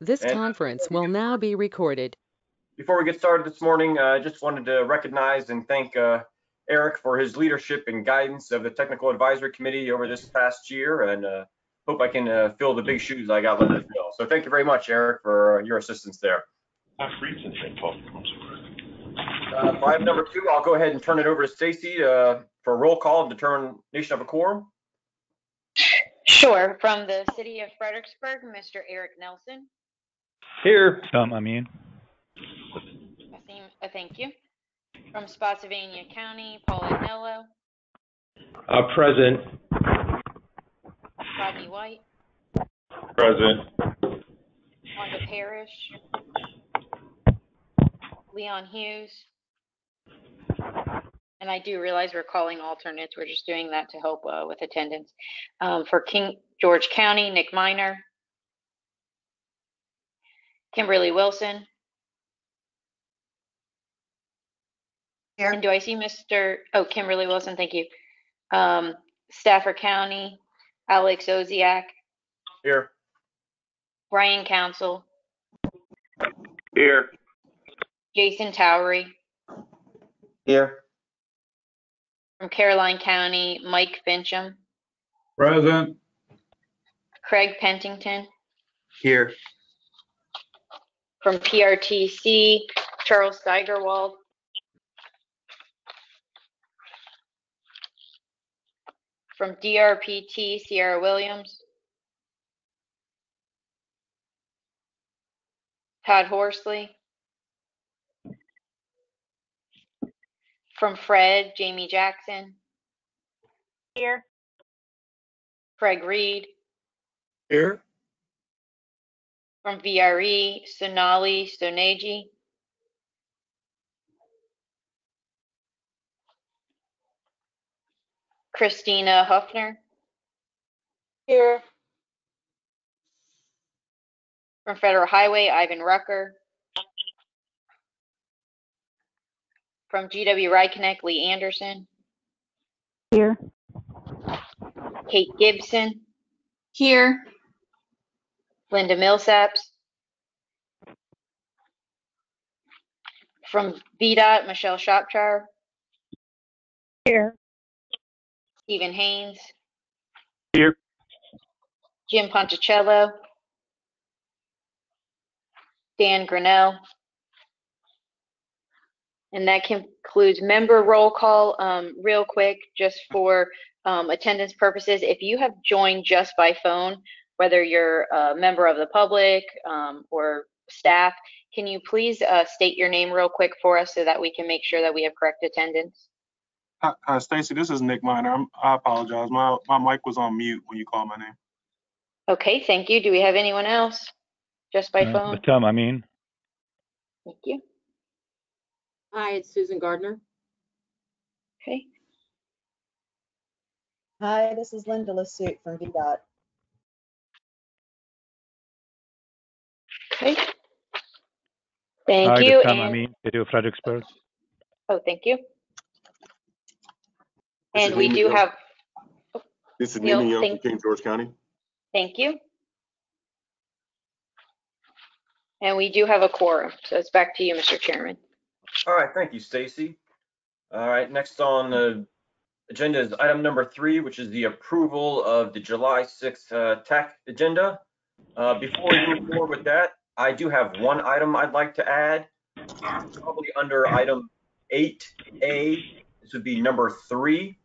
This And- conference will now be recorded. Before we get started this morning, uh, I just wanted to recognize and thank uh, Eric for his leadership and guidance of the Technical Advisory Committee over this past year, and uh, hope I can uh, fill the big shoes I got left to fill. So thank you very much, Eric, for uh, your assistance there. Half reason St. Paul. I'm sorry. Uh, item number two, I'll go ahead and turn it over to Stacy uh, for a roll call and determination of a quorum. Sure. From the city of Fredericksburg, Mr. Eric Nelson. Here. Tom Amin. Asim, uh, Thank you. From Spotsylvania County, Paul Agnello, Uh, present. Rodney White, Present. Wanda Parrish, Leon Hughes. And I do realize we're calling alternates. We're just doing that to help uh, with attendance. Um, For King George County, Nick Miner. Kimberly Wilson. Here. And do I see Mr., oh, Kimberly Wilson, thank you. Um, Stafford County, Alex Oziak, Here. Brian Council, Here. Jason Towery. Here. From Caroline County, Mike Fincham, Present. Craig Pentington. Here. From PRTC, Charles Steigerwald. From DRPT, Sierra Williams. Todd Horsley. From Fred, Jamie Jackson. Here. Craig Reed. Here. From VRE, Sonali Soneji. Christina Huffner. Here. From Federal Highway, Ivan Rucker. From GWRideConnect, Lee Anderson. Here. Kate Gibson. Here. Linda Millsaps. From VDOT, Michelle Shropshire, Here. Stephen Haynes. Here. Jim Ponticello. Dan Grinnell. And that concludes member roll call. Um, real quick, just for um, attendance purposes, if you have joined just by phone, whether you're a member of the public um, or staff, can you please uh, state your name real quick for us so that we can make sure that we have correct attendance? Uh, uh, Stacy, this is Nick Miner. I'm, I apologize. My my mic was on mute when you called my name. Okay, thank you. Do we have anyone else? Just by Uh, phone? Tom Amin. Thank you. Hi, it's Susan Gardner. Okay. Hi, this is Linda Lasute from VDOT. Okay. Thank Hi, you. Tom and- Amin, City of Fredericksburg. Oh, thank you. This And we do Young. have, This is Neil, Young from thank- King George County. thank you. And we do have a quorum, so it's back to you, Mr. Chairman. All right, thank you, Stacy. All right, next on the agenda is item number three, which is the approval of the July 6th uh, TAC agenda. Uh, Before we move forward with that, I do have one item I'd like to add, probably under item 8A. This would be number three.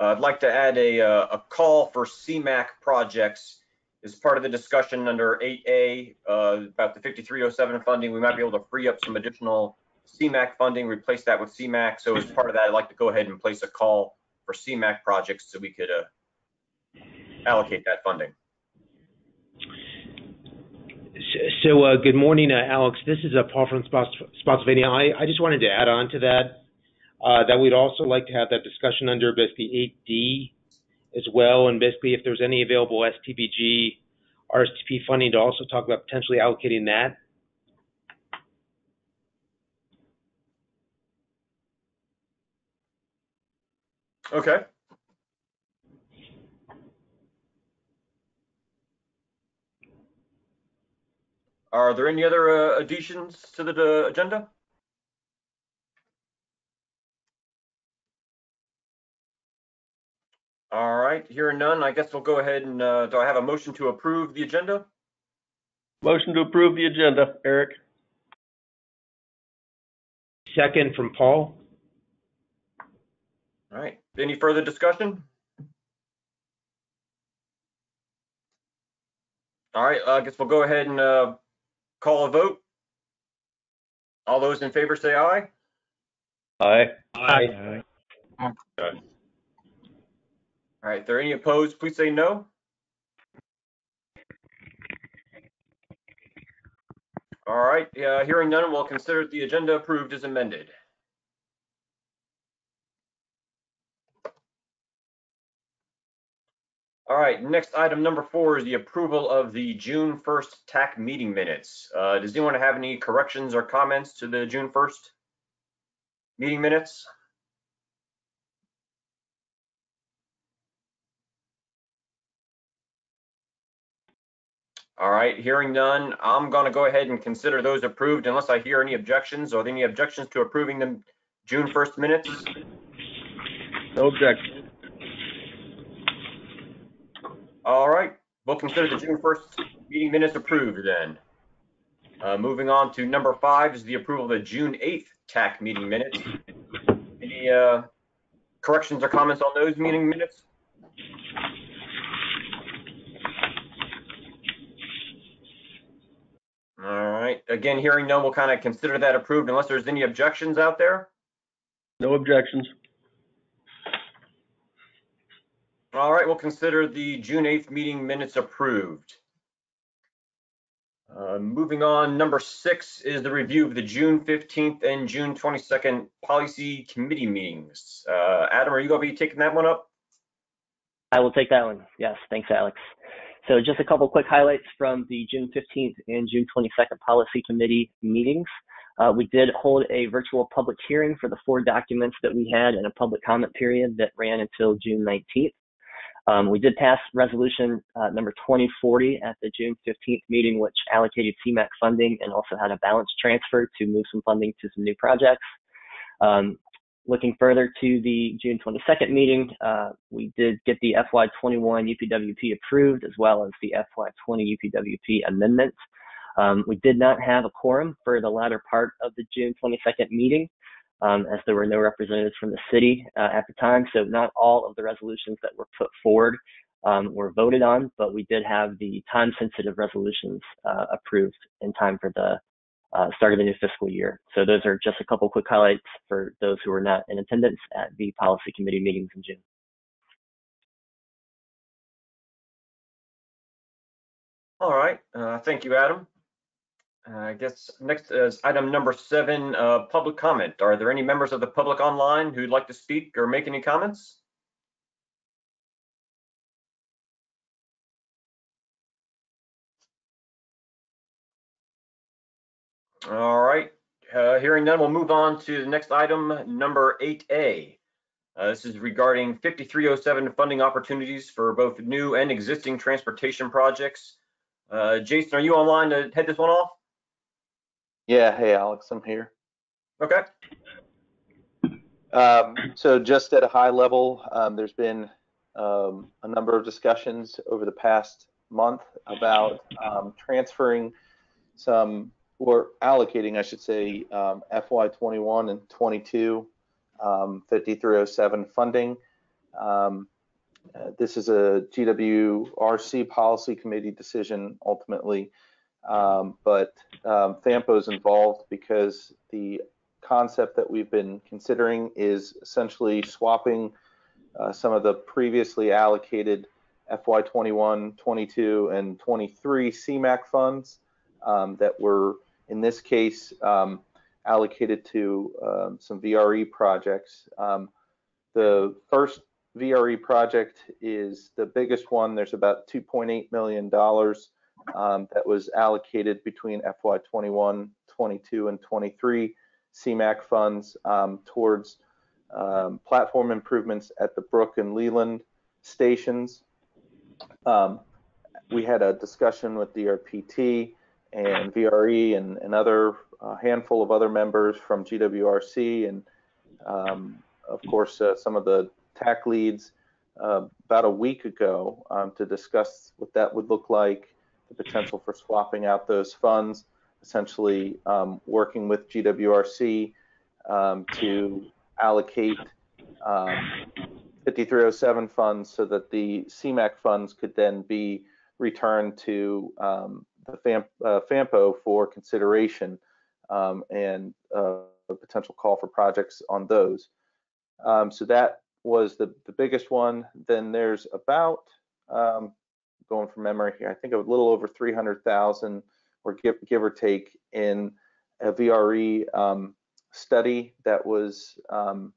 Uh, I'd like to add a, uh, a call for CMAQ projects as part of the discussion under 8A uh, about the 5307 funding. We might be able to free up some additional CMAQ funding, replace that with CMAQ. So as part of that, I'd like to go ahead and place a call for CMAQ projects so we could uh, allocate that funding. So, uh, good morning, uh, Alex. This is uh, Paul from Spots- Spotsylvania. I, I just wanted to add on to that, uh, that we'd also like to have that discussion under basically 8D as well, and basically if there's any available STBG, RSTP funding to also talk about potentially allocating that. Okay. Are there any other uh, additions to the uh, agenda? All right, hearing none, I guess we'll go ahead and, uh, do I have a motion to approve the agenda? Motion to approve the agenda, Eric. Second from Paul. All right, any further discussion? All right, I guess we'll go ahead and uh, call a vote. All those in favor say aye. Aye. Aye. All right, if there are any opposed, please say no. All right, uh, hearing none, we'll consider the agenda approved as amended. All right, next item number four is the approval of the June 1st TAC meeting minutes. Uh, Does anyone have any corrections or comments to the June 1st meeting minutes? All right, hearing none, I'm going to go ahead and consider those approved unless I hear any objections. Are there any objections to approving the June 1st minutes? No objection. All right, we'll consider the June 1st meeting minutes approved then. Uh, Moving on to number five is the approval of the June 8th TAC meeting minutes. Any uh, corrections or comments on those meeting minutes? All right, again, hearing none, we'll kind of consider that approved unless there's any objections out there. No objections. All right, we'll consider the June 8th meeting minutes approved. Uh, Moving on, number six is the review of the June 15th and June 22nd policy committee meetings. Uh, Adam, are you going to be taking that one up? I will take that one. Yes, thanks, Alex. So just a couple quick highlights from the June 15th and June 22nd Policy Committee meetings. Uh, we did hold a virtual public hearing for the four documents that we had and a public comment period that ran until June 19th. Um, we did pass resolution uh, number 2040 at the June 15th meeting, which allocated CMAQ funding and also had a balance transfer to move some funding to some new projects. Um, looking further to the June 22nd meeting, uh, we did get the FY21 UPWP approved as well as the FY20 UPWP amendments. Um, we did not have a quorum for the latter part of the June 22nd meeting um, as there were no representatives from the city uh, at the time. So not all of the resolutions that were put forward um, were voted on, but we did have the time sensitive resolutions uh, approved in time for the uh, start of the new fiscal year. So those are just a couple quick highlights for those who were not in attendance at the policy committee meetings in June. All right, uh, thank you, Adam. Uh, I guess next is item number seven, uh, public comment. Are there any members of the public online who'd like to speak or make any comments? All right, uh, hearing none, we'll move on to the next item, number 8A. Uh, This is regarding 5307 funding opportunities for both new and existing transportation projects. Uh, Jason, are you online to head this one off? Yeah, hey Alex, I'm here. Okay. Um, so just at a high level, um, there's been um, a number of discussions over the past month about um, transferring some, or allocating, I should say, um, FY21 and 22 um, 5307 funding. Um, uh, this is a GWRC policy committee decision ultimately. Um, but um, is involved because the concept that we've been considering is essentially swapping uh, some of the previously allocated FY21, 22, and 23 CMAQ funds um, that were, in this case, um, allocated to um, some VRE projects. Um, the first VRE project is the biggest one. There's about $2.8 million um, that was allocated between FY21, 22, and 23 CMAQ funds um, towards um, platform improvements at the Brook and Leland stations. Um, we had a discussion with DRPT and VRE and, and other uh, handful of other members from GWRC and um, of course uh, some of the TAC leads uh, about a week ago um, to discuss what that would look like, the potential for swapping out those funds, essentially um, working with GWRC um, to allocate um, 5307 funds so that the CMAQ funds could then be returned to um, the FAM, uh, FAMPO for consideration um, and uh, a potential call for projects on those. Um, so that was the, the biggest one. Then there's about, um, going from memory here, I think a little over 300,000 or give, give or take in a VRE um, study that was um,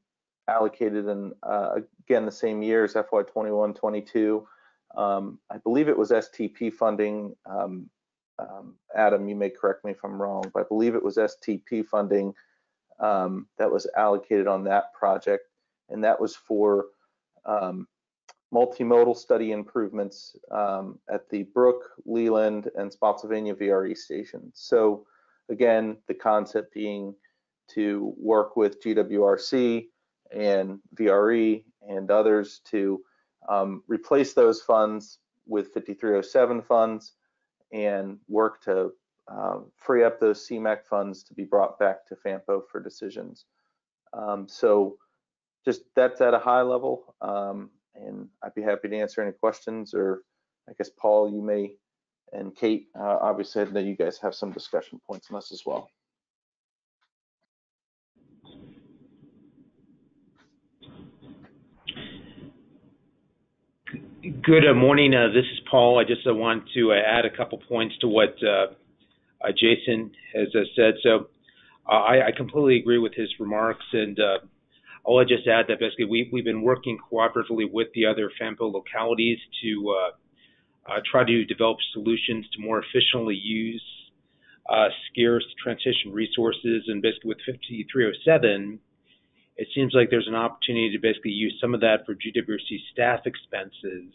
allocated in, uh, again, the same years, FY 21, 22. Um, I believe it was STP funding. Um, um, Adam, you may correct me if I'm wrong, but I believe it was STP funding um, that was allocated on that project, and that was for multimodal study improvements um, at the Brook, Leland, and Spotsylvania VRE stations. So again, the concept being to work with GWRC and VRE and others to um, replace those funds with 5307 funds and work to um, free up those CMAQ funds to be brought back to FAMPO for decisions. Um, so just that's at a high level, um, and I'd be happy to answer any questions, or I guess Paul, you may, and Kate, uh, obviously I know you guys have some discussion points on this as well. Good uh, morning. Uh, this is Paul. I just uh, want to uh, add a couple points to what uh, uh, Jason has said. So I, I, completely agree with his remarks, and I'll just add that basically we, we've been working cooperatively with the other FAMPO localities to uh, uh, try to develop solutions to more efficiently use uh, scarce transition resources. And basically with 5307, it seems like there's an opportunity to basically use some of that for GWC staff expenses,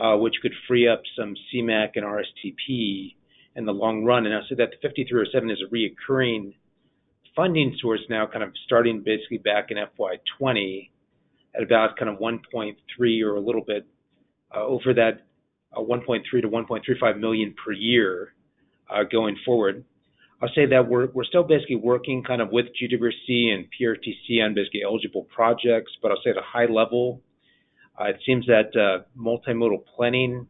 uh, which could free up some CMAQ and RSTP in the long run. And I said that the 5307 is a reoccurring funding source now, kind of starting basically back in FY20 at about kind of 1.3 or a little bit uh, over that uh, 1.3 to 1.35 million per year uh, going forward. I'll say that we're we're still basically working kind of with GWC and PRTC on basically eligible projects, but I'll say at a high level, uh, it seems that uh, multimodal planning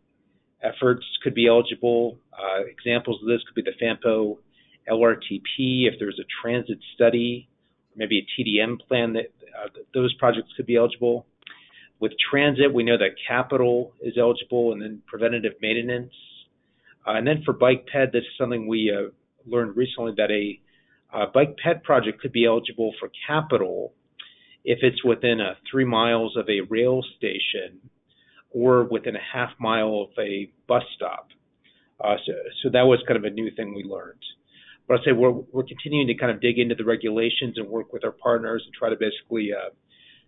efforts could be eligible. Uh, examples of this could be the FAMPO LRTP if there's a transit study, maybe a TDM plan that uh, those projects could be eligible. With transit, we know that capital is eligible, and then preventative maintenance. Uh, and then for bike ped, this is something we uh, learned recently that a uh, bike ped project could be eligible for capital if it's within a three miles of a rail station or within a half mile of a bus stop. Uh, so, so that was kind of a new thing we learned. But I'd say we're, we're continuing to kind of dig into the regulations and work with our partners and try to basically uh,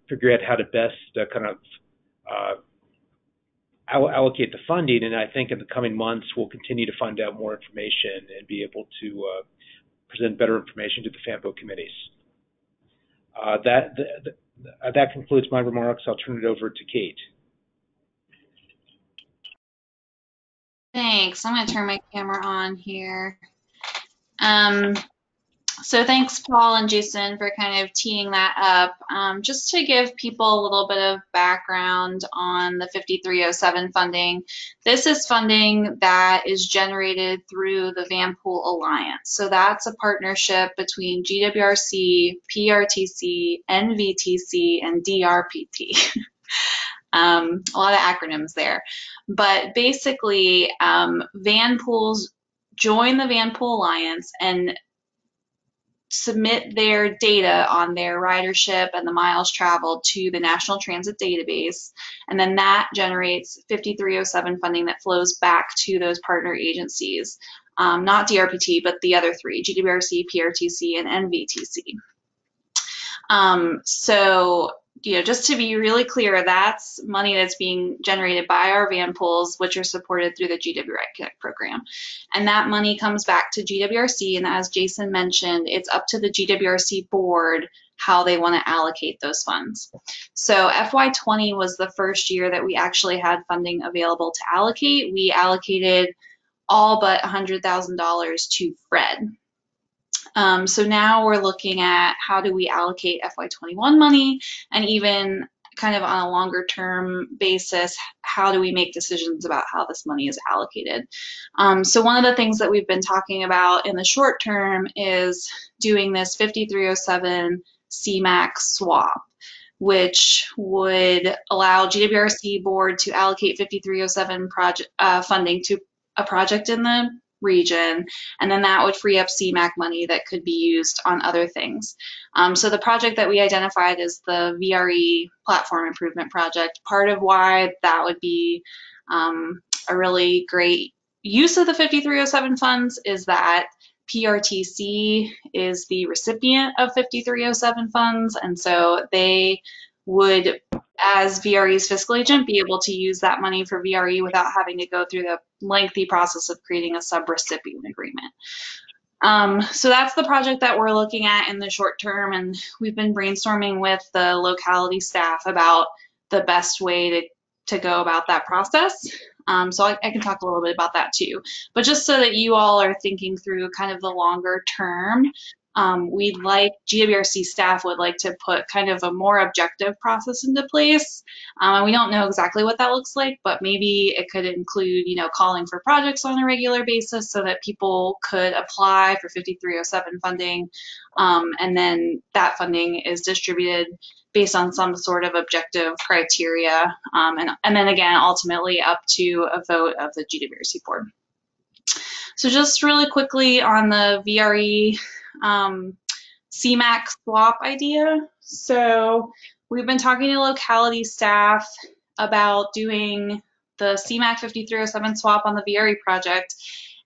figure out how to best uh, kind of uh, allocate the funding. And I think in the coming months, we'll continue to find out more information and be able to uh, present better information to the FAMPO committees. Uh, that, uh, that concludes my remarks. I'll turn it over to Kate. Thanks. I'm going to turn my camera on here. Um, so thanks, Paul and Jason, for kind of teeing that up. Um, just to give people a little bit of background on the 5307 funding, this is funding that is generated through the Vanpool Alliance. So that's a partnership between GWRC, PRTC, NVTC, and DRPT. um, a lot of acronyms there. But basically, um, Vanpools join the Vanpool Alliance and submit their data on their ridership and the miles traveled to the National Transit Database, and then that generates 5307 funding that flows back to those partner agencies, um, not DRPT, but the other three, GWRC, PRTC, and NVTC. Um, so you know, just to be really clear, that's money that's being generated by our van pools, which are supported through the GWRideConnect program. And that money comes back to GWRC. And as Jason mentioned, it's up to the GWRC board how they want to allocate those funds. So FY20 was the first year that we actually had funding available to allocate. We allocated all but $100,000 to Fred. Um, so now we're looking at how do we allocate FY21 money and even kind of on a longer term basis, how do we make decisions about how this money is allocated? Um, so one of the things that we've been talking about in the short term is doing this 5307 CMAQ swap which would allow GWRC board to allocate 5307 project uh, funding to a project in the region, and then that would free up CMAQ money that could be used on other things. Um, so the project that we identified is the VRE platform improvement project. Part of why that would be um, a really great use of the 5307 funds is that PRTC is the recipient of 5307 funds, and so they would, as VRE's fiscal agent, be able to use that money for VRE without having to go through the lengthy process of creating a subrecipient agreement. Um, so that's the project that we're looking at in the short term, and we've been brainstorming with the locality staff about the best way to, to go about that process. Um, so I, I, can talk a little bit about that too. But just so that you all are thinking through kind of the longer term, um, we'd like GWRC staff would like to put kind of a more objective process into place. Um, we don't know exactly what that looks like, but maybe it could include, you know, calling for projects on a regular basis so that people could apply for 5307 funding, um, and then that funding is distributed based on some sort of objective criteria, um, and, and then again, ultimately up to a vote of the GWRC board. So just really quickly on the VRE um, CMAQ swap idea. So we've been talking to locality staff about doing the CMAQ 5307 swap on the VRE project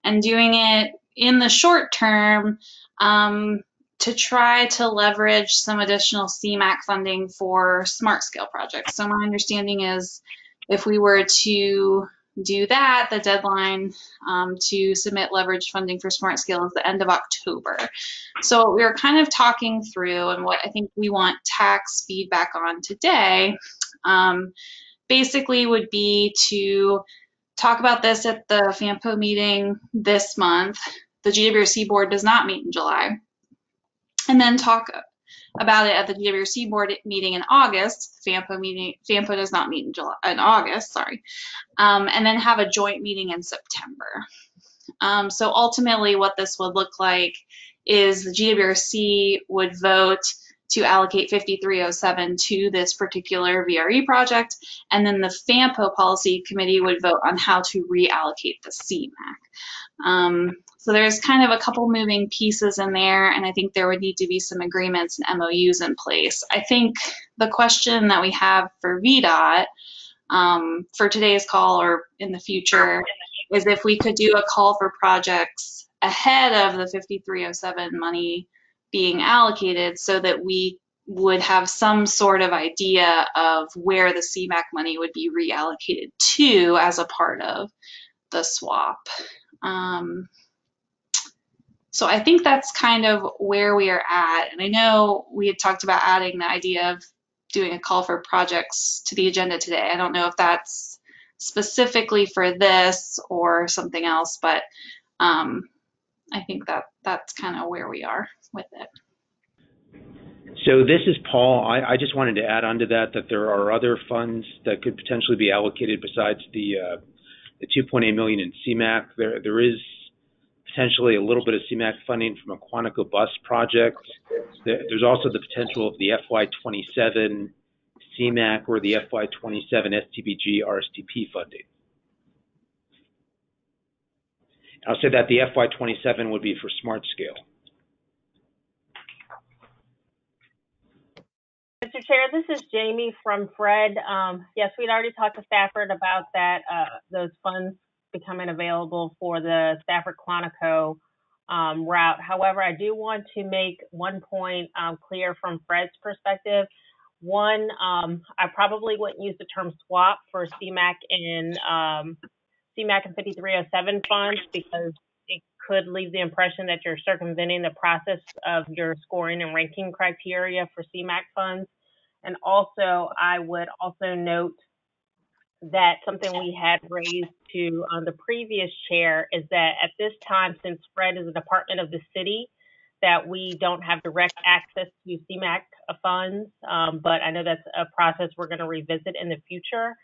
and doing it in the short term um, to try to leverage some additional CMAQ funding for smart scale projects. So my understanding is if we were to do that, the deadline um, to submit leverage funding for Smart Scale is the end of October. So we are kind of talking through, and what I think we want TAC's feedback on today um, basically would be to talk about this at the FAMPO meeting this month. The GWRC board does not meet in July. And then talk about it at the GWRC board meeting in August. FAMPO meeting, FAMPO does not meet in July, in August, sorry, um, and then have a joint meeting in September. Um, so ultimately, what this would look like is the GWRC would vote to allocate 5307 to this particular VRE project, and then the FAMPO policy committee would vote on how to reallocate the CMAQ. Um, so there's kind of a couple moving pieces in there, and I think there would need to be some agreements and MOUs in place. I think the question that we have for VDOT um, for today's call or in the future is if we could do a call for projects ahead of the 5307 money being allocated so that we would have some sort of idea of where the CMAQ money would be reallocated to as a part of the swap. Um, so I think that's kind of where we are at. And I know we had talked about adding the idea of doing a call for projects to the agenda today. I don't know if that's specifically for this or something else, but um, I think that that's kind of where we are with it. So this is Paul. I, I, just wanted to add on to that that there are other funds that could potentially be allocated besides the uh, the 2.8 million in CMAQ. There there is potentially a little bit of CMAQ funding from a Quantico bus project. There's also the potential of the FY27 CMAQ or the FY27 STBG RSTP funding. I'll say that the FY27 would be for smart scale. Mr. Chair, this is Jamie from Fred. Um, yes, we'd already talked to Stafford about that, uh, those funds becoming available for the Stafford Quantico um, route. However, I do want to make one point um, clear from Fred's perspective. One, um, I probably wouldn't use the term swap for CMAQ and um, CMAQ and 5307 funds because it could leave the impression that you're circumventing the process of your scoring and ranking criteria for CMAQ funds. And also, I would also note that something we had raised to um, the previous chair is that at this time, since Fred is a department of the city, that we don't have direct access to CMAQ funds. Um, but I know that's a process we're going to revisit in the future.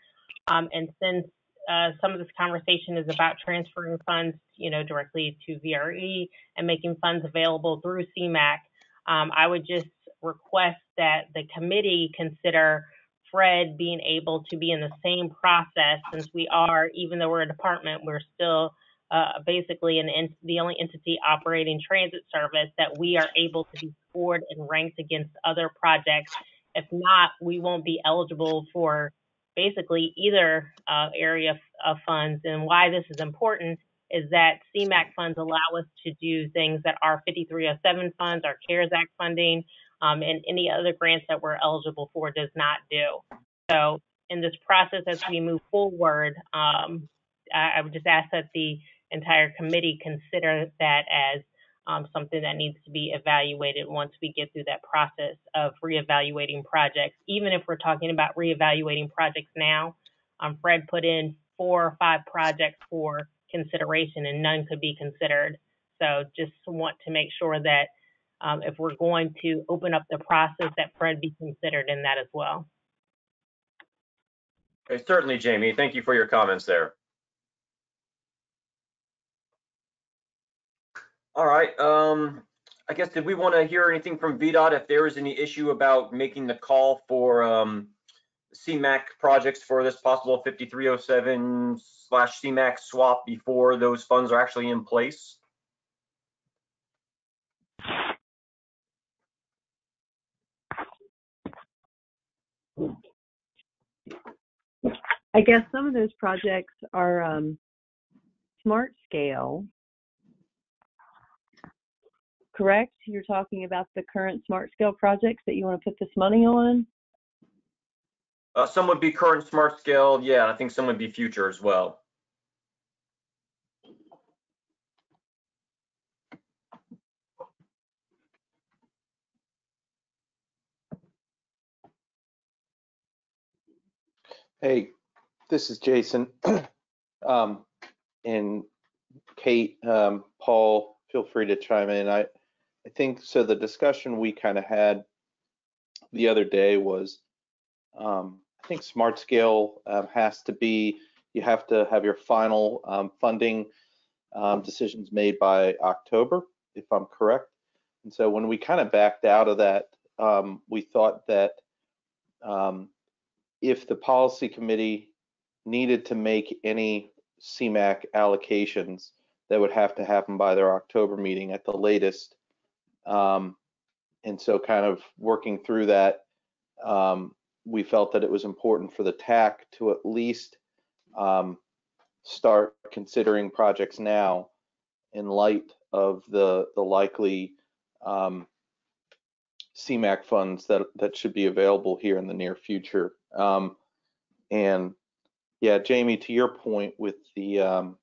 Um, and since uh, some of this conversation is about transferring funds, you know, directly to VRE and making funds available through CMAQ, um, I would just request that the committee consider Fred being able to be in the same process since we are, even though we're a department, we're still uh, basically an ent- the only entity operating transit service that we are able to be scored and ranked against other projects. If not, we won't be eligible for basically either uh, area of, of funds. And why this is important is that CMAQ funds allow us to do things that our 5307 funds, our CARES Act funding, um, and any other grants that we're eligible for does not do. So in this process, as we move forward, um, I, I would just ask that the entire committee consider that as um, something that needs to be evaluated once we get through that process of reevaluating projects. Even if we're talking about reevaluating projects now, um, Fred put in four or five projects for consideration and none could be considered. So just want to make sure that um, if we're going to open up the process, that Fred be considered in that as well. Okay, certainly, Jamie. Thank you for your comments there. All right. Um, I guess did we want to hear anything from VDOT if there is any issue about making the call for um, CMAQ projects for this possible 5307 slash CMAQ swap before those funds are actually in place? I guess some of those projects are um, smart scale. Correct? You're talking about the current smart scale projects that you want to put this money on? Uh, some would be current smart scale, yeah, I think some would be future as well. Hey, this is Jason. um, and Kate, um, Paul, feel free to chime in. I, I think so. The discussion we kind of had the other day was, um, I think Smart Scale um, has to be. You have to have your final um, funding um, decisions made by October, if I'm correct. And so when we kind of backed out of that, um, we thought that um, if the policy committee needed to make any CMAQ allocations, that would have to happen by their October meeting at the latest. Um, and so kind of working through that, um, we felt that it was important for the TAC to at least um, start considering projects now in light of the, the likely um, CMAQ funds that, that should be available here in the near future. Um, and yeah, Jamie, to your point with the um,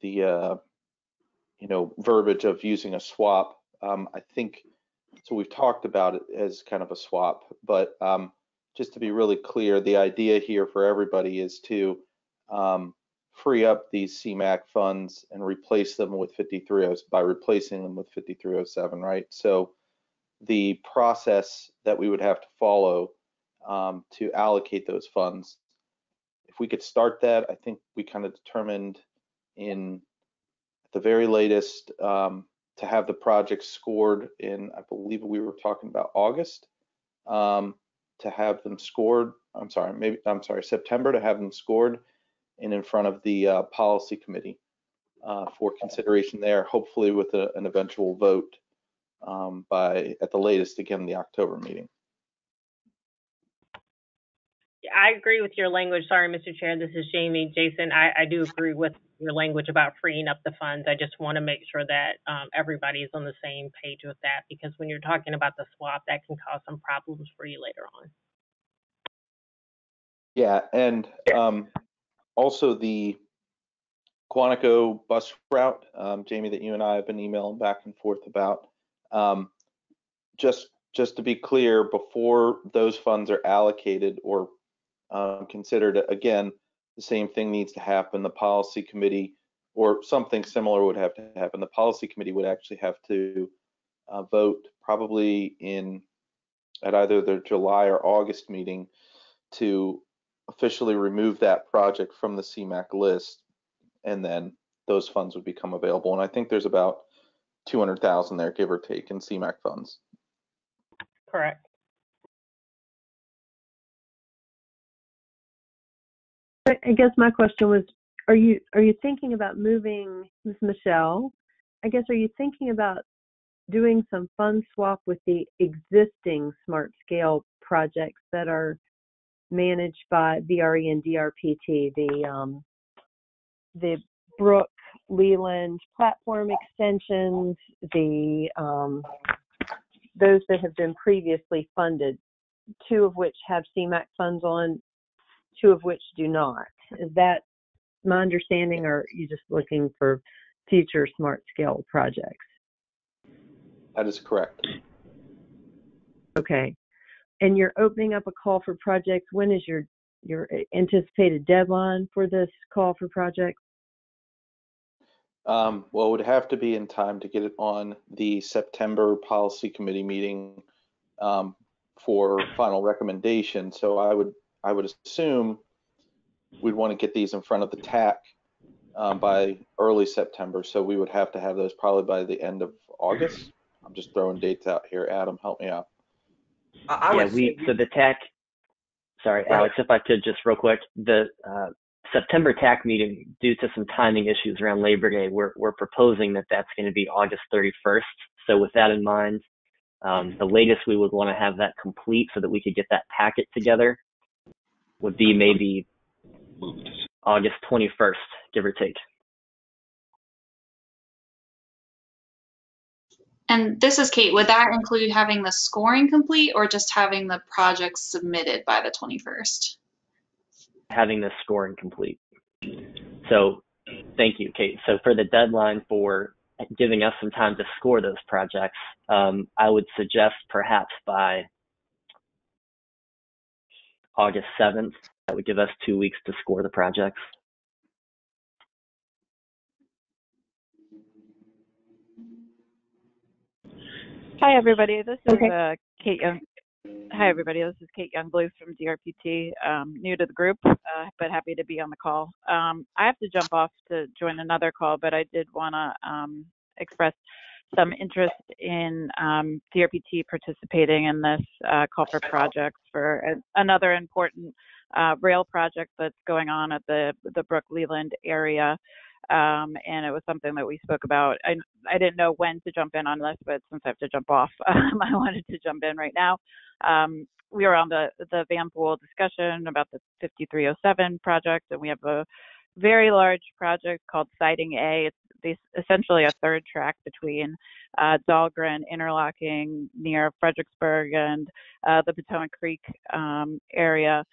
the uh, you know verbiage of using a swap, um, I think so. We've talked about it as kind of a swap, but um, just to be really clear, the idea here for everybody is to um, free up these CMAQ funds and replace them with 5307 by replacing them with 5307, right? So the process that we would have to follow um, to allocate those funds. If we could start that, I think we kind of determined in at the very latest um, to have the project scored in, I believe we were talking about August, um, to have them scored. I'm sorry, maybe I'm sorry, September to have them scored and in front of the uh, policy committee uh, for consideration there, hopefully with a, an eventual vote um, by at the latest again the October meeting. I agree with your language. Sorry, Mr. Chair, this is Jamie. Jason, I, I do agree with your language about freeing up the funds. I just want to make sure that um, everybody is on the same page with that because when you're talking about the swap, that can cause some problems for you later on. Yeah, and um, also the Quantico bus route, um, Jamie, that you and I have been emailing back and forth about. Um, just just to be clear, before those funds are allocated or um, considered, again, the same thing needs to happen. The policy committee or something similar would have to happen. The policy committee would actually have to uh, vote probably in at either the July or August meeting to officially remove that project from the CMAQ list, and then those funds would become available. And I think there's about 200,000 there, give or take, in CMAQ funds. Correct. I guess my question was, are you are you thinking about moving, Ms. Michelle? I guess are you thinking about doing some fund swap with the existing smart scale projects that are managed by VRE and DRPT, the um, the Brook Leland platform extensions, the um, those that have been previously funded, two of which have CMAQ funds on, two of which do not. Is that my understanding, or are you just looking for future smart scale projects? That is correct. Okay. And you're opening up a call for projects. When is your your anticipated deadline for this call for projects? Um, well, it would have to be in time to get it on the September policy committee meeting um, for final recommendation. So I would I would assume we'd want to get these in front of the TAC um, by early September. So we would have to have those probably by the end of August. I'm just throwing dates out here. Adam, help me out. I, I yeah, we so the TAC. Sorry, Go ahead. Alex, if I could just real quick, the uh, September TAC meeting, due to some timing issues around Labor Day, we're we're proposing that that's going to be August 31st. So with that in mind, um, the latest we would want to have that complete so that we could get that packet together would be maybe August 21st, give or take. And this is Kate. Would that include having the scoring complete or just having the projects submitted by the 21st? having this scoring complete. So thank you, Kate. So for the deadline for giving us some time to score those projects, um, I would suggest perhaps by August 7th. That would give us two weeks to score the projects. Hi, everybody. This is Okay. uh, Kate Young. Hi, everybody. This is Kate Youngbluth from DRPT. Um, new to the group, uh, but happy to be on the call. Um, I have to jump off to join another call, but I did want to um, express some interest in um, DRPT participating in this uh, call for projects for a, another important uh, rail project that's going on at the the Brook Leland area um, and it was something that we spoke about. I I didn't know when to jump in on this, but since I have to jump off, um, I wanted to jump in right now. Um, we were on the the Van Pool discussion about the 5307 project, and we have a very large project called Siding A. It's essentially a third track between uh, Dahlgren interlocking near Fredericksburg and uh, the Potomac Creek um, area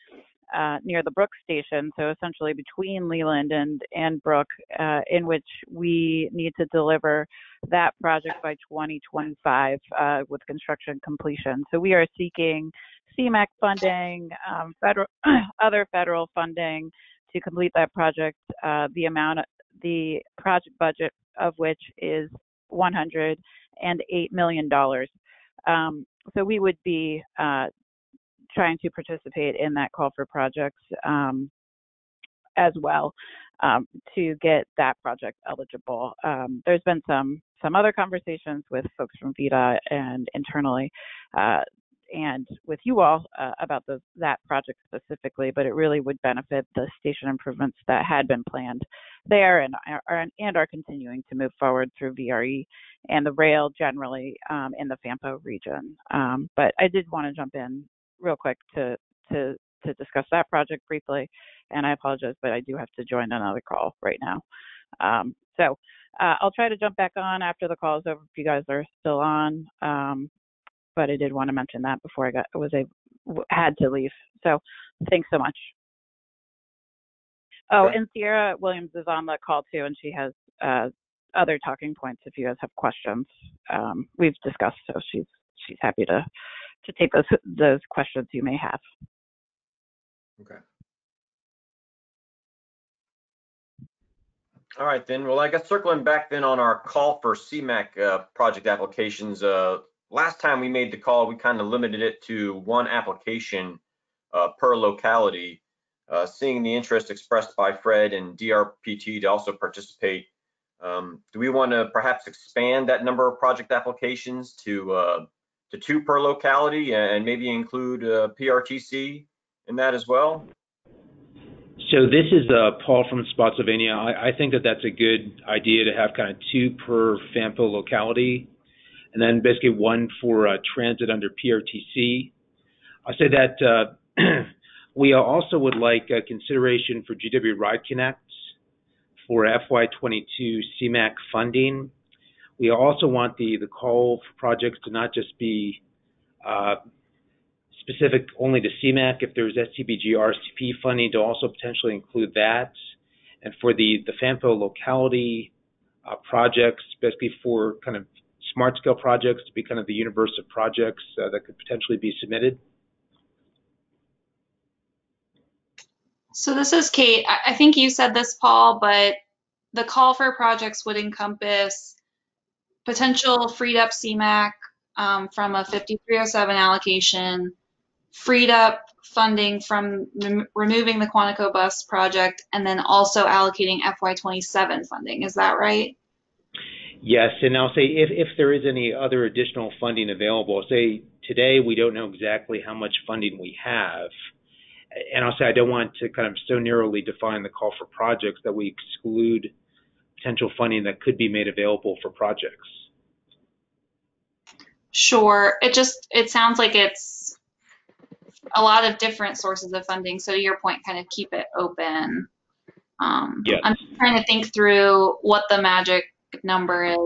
uh, near the Brook station, so essentially between Leland and and Brook, uh, in which we need to deliver that project by 2025 uh, with construction completion. So we are seeking CMAQ funding, um, federal other federal funding to complete that project. Uh, the amount, the project budget of which is 108 million dollars. Um, so we would be uh, trying to participate in that call for projects um, as well um, to get that project eligible. Um, there's been some some other conversations with folks from VDOT and internally, uh, and with you all uh, about the, that project specifically. But it really would benefit the station improvements that had been planned there and are and are continuing to move forward through VRE and the rail generally um, in the Fampo region. Um, but I did want to jump in real quick to to to discuss that project briefly. And I apologize, but I do have to join another call right now. Um, so uh, I'll try to jump back on after the call is over if you guys are still on. Um, but I did want to mention that before I got was a had to leave. So thanks so much. Oh, and Sierra Williams is on the call too, and she has uh, other talking points if you guys have questions. Um, we've discussed, so she's she's happy to to take those those questions you may have. Okay. All right, then. Well, I guess circling back then on our call for CMAQ uh, project applications, uh, last time we made the call, we kind of limited it to one application uh, per locality. Uh, seeing the interest expressed by Fred and DRPT to also participate, um, do we want to perhaps expand that number of project applications to uh, to two per locality and maybe include uh, PRTC in that as well? So this is uh, Paul from Spotsylvania. I, I think that that's a good idea to have kind of two per FAMPO locality, and then basically one for uh, transit under PRTC. I'll say that uh, we also would like uh, consideration for GWRideConnect for FY22 CMAQ funding. We also want the the call for projects to not just be uh, specific only to CMAQ, if there's STBG RSTP funding, to also potentially include that. And for the, the FAMPO locality uh, projects, basically for kind of smart scale projects to be kind of the universe of projects uh, that could potentially be submitted. So this is Kate. I think you said this, Paul, but the call for projects would encompass potential freed up CMAQ um, from a 5307 allocation, freed up funding from rem- removing the Quantico bus project, and then also allocating FY27 funding. Is that right? Yes, and I'll say if, if there is any other additional funding available, say today we don't know exactly how much funding we have. And I'll say I don't want to kind of so narrowly define the call for projects that we exclude potential funding that could be made available for projects. Sure. It just it sounds like it's a lot of different sources of funding. So to your point, kind of keep it open. Um, Yes. I'm trying to think through what the magic number is: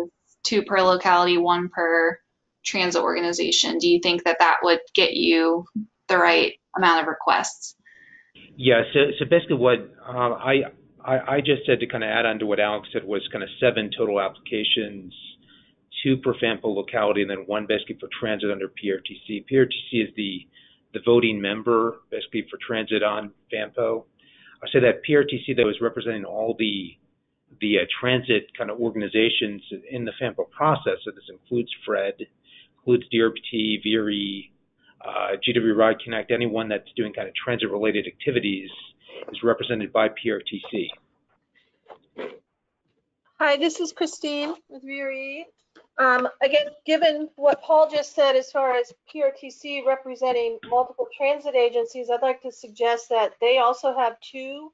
two per locality, one per transit organization. Do you think that that would get you the right amount of requests? Yeah, so so basically what uh, I, I I just said to kind of add on to what Alex said was kind of seven total applications, two per FAMPO locality, and then one basically for transit under PRTC. PRTC is the the voting member basically for transit on FAMPO. I say that PRTC though is representing all the the uh, transit kind of organizations in the FAMPO process. So this includes FRED, includes DRPT, VRE, uh, GWRideConnect, anyone that's doing kind of transit related activities is represented by PRTC. Hi, this is Christine with VRE. Um, again, given what Paul just said as far as PRTC representing multiple transit agencies, I'd like to suggest that they also have two,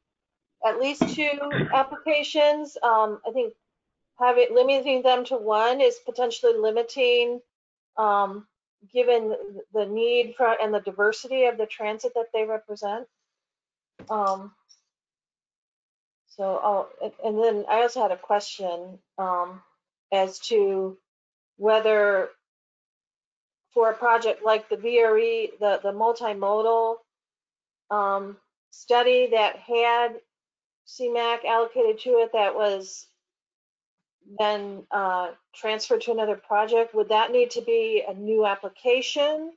at least two applications. Um, I think having, limiting them to one is potentially limiting, um, given the need for, and the diversity of the transit that they represent. Um, so, and- and then I also had a question um, as to whether for a project like the VRE, the, the multimodal um, study that had CMAQ allocated to it that was then uh, transferred to another project, would that need to be a new application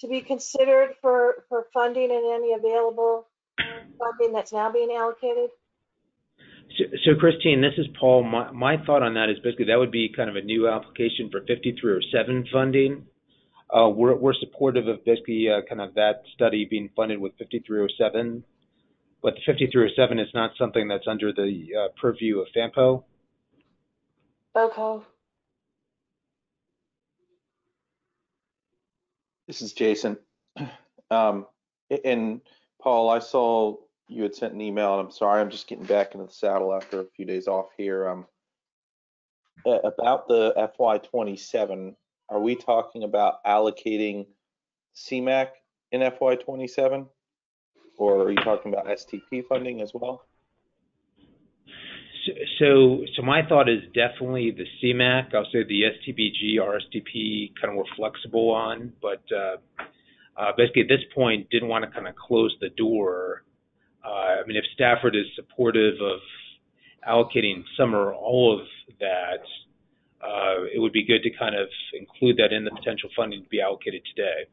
to be considered for, for funding and any available funding that's now being allocated? So, so Christine, this is Paul. My, my thought on that is basically that would be kind of a new application for 5307 funding. Uh, we're, we're supportive of basically uh, kind of that study being funded with 5307, but the 5307 is not something that's under the uh, purview of FAMPO. Okay. This is Jason. Um, and Paul, I saw you had sent an email, and I'm sorry, I'm just getting back into the saddle after a few days off here. Um, about the FY27, are we talking about allocating CMAQ in FY27? Or are you talking about STP funding as well? So, so, my thought is definitely the CMAQ. I'll say the STBG, RSTP, kind of we're flexible on, but uh, uh, basically at this point didn't want to kind of close the door uh, I mean, if Stafford is supportive of allocating some or all of that, uh, it would be good to kind of include that in the potential funding to be allocated today.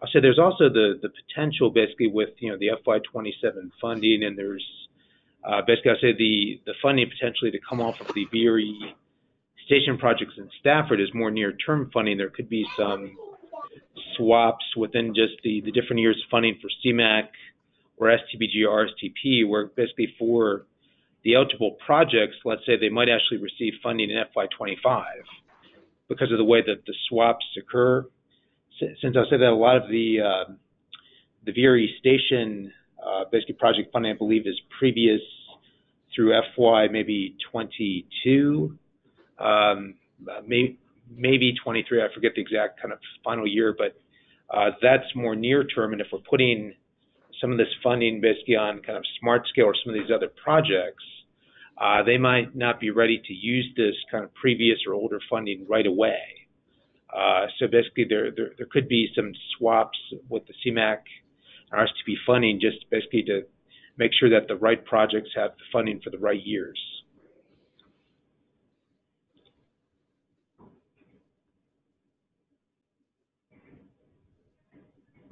I'll say there's also the the potential basically with you know the FY27 funding, and there's uh, basically I'll say the the funding potentially to come off of the VRE station projects in Stafford is more near-term funding. There could be some swaps within just the the different years funding for CMAQ or STBG or RSTP, where basically for the eligible projects, let's say they might actually receive funding in FY25 because of the way that the swaps occur. Since I said that a lot of the uh, the VRE station uh, basically project funding, I believe, is previous through FY maybe 22, um, may, maybe 23. I forget the exact kind of final year, but uh, that's more near term. And if we're putting some of this funding basically on kind of smart scale or some of these other projects, uh, they might not be ready to use this kind of previous or older funding right away. Uh, so basically, there, there, there could be some swaps with the CMAQ and RSTP funding, just basically to make sure that the right projects have the funding for the right years.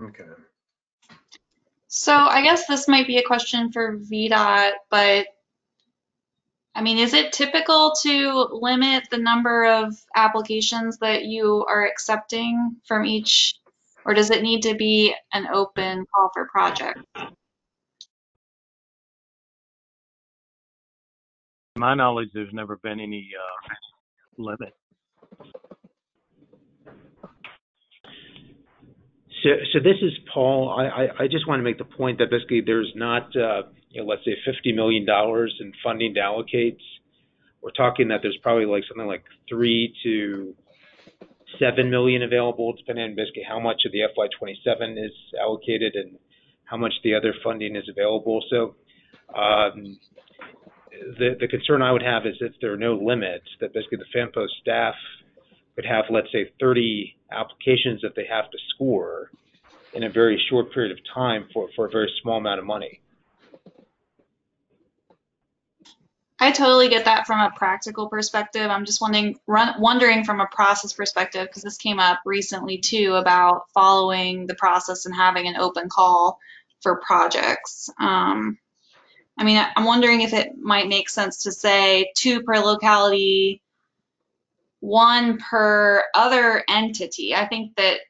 Okay. So I guess this might be a question for VDOT, but I mean, is it typical to limit the number of applications that you are accepting from each, or does it need to be an open call for projects? To my knowledge, there's never been any uh, limit. So, so this is Paul. I, I, I just want to make the point that basically there's not, uh, you know, let's say $50 million in funding to allocate. We're talking that there's probably like something like three to seven million available, depending on basically how much of the FY27 is allocated and how much the other funding is available. So, um, the the concern I would have is if there are no limits, that basically the FAMPO staff could have, let's say, 30 applications that they have to score in a very short period of time for, for a very small amount of money. I totally get that from a practical perspective. I'm just wondering, run, wondering from a process perspective, because this came up recently too about following the process and having an open call for projects. Um, I mean, I'm wondering if it might make sense to say two per locality, one per other entity. I think that,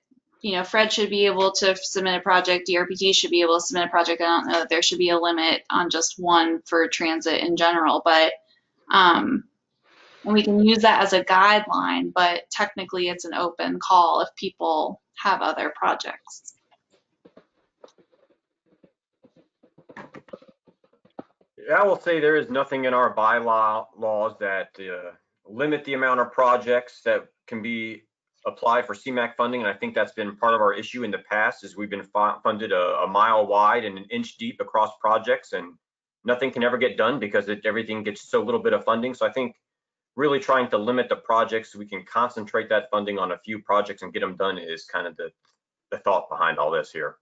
you know, Fred should be able to submit a project, DRPT should be able to submit a project. I don't know that there should be a limit on just one for transit in general, but um, we can use that as a guideline, but technically it's an open call if people have other projects. I will say there is nothing in our bylaw laws that uh, limit the amount of projects that can be applied for CMAQ funding. And I think that's been part of our issue in the past is we've been funded a, a mile wide and an inch deep across projects and nothing can ever get done because it, everything gets so little bit of funding. So I think really trying to limit the projects so we can concentrate that funding on a few projects and get them done is kind of the, the thought behind all this here.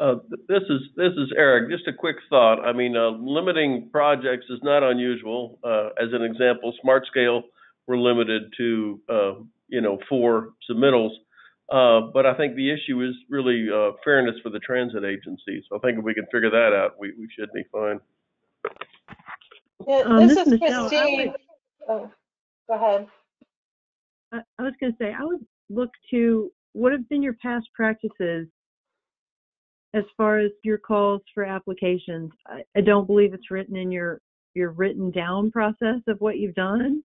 Uh, this is this is Eric. Just a quick thought. I mean, uh, limiting projects is not unusual. Uh, as an example, Smart Scale we're limited to uh, you know four submittals, uh, but I think the issue is really uh, fairness for the transit agency. So I think if we can figure that out, we we should be fine. Yeah, Um, this this is is Michelle. I Christine. Oh, go ahead. I, I was going to say, I would look to what have been your past practices as far as your calls for applications. I, I don't believe it's written in your your written down process of what you've done.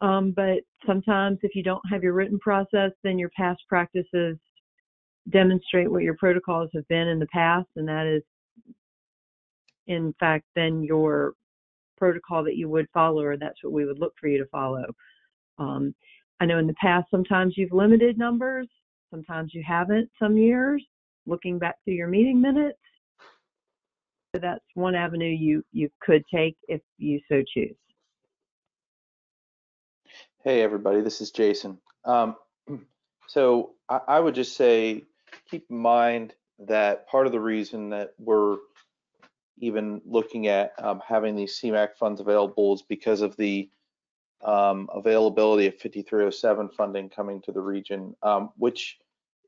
Um, but sometimes if you don't have your written process, then your past practices demonstrate what your protocols have been in the past, and that is, in fact, then your protocol that you would follow, or that's what we would look for you to follow. Um, I know in the past sometimes you've limited numbers, sometimes you haven't some years, looking back through your meeting minutes. So that's one avenue you, you could take if you so choose. Hey, everybody, this is Jason. Um, so I, I would just say, keep in mind that part of the reason that we're even looking at um, having these CMAQ funds available is because of the um, availability of 5307 funding coming to the region, um, which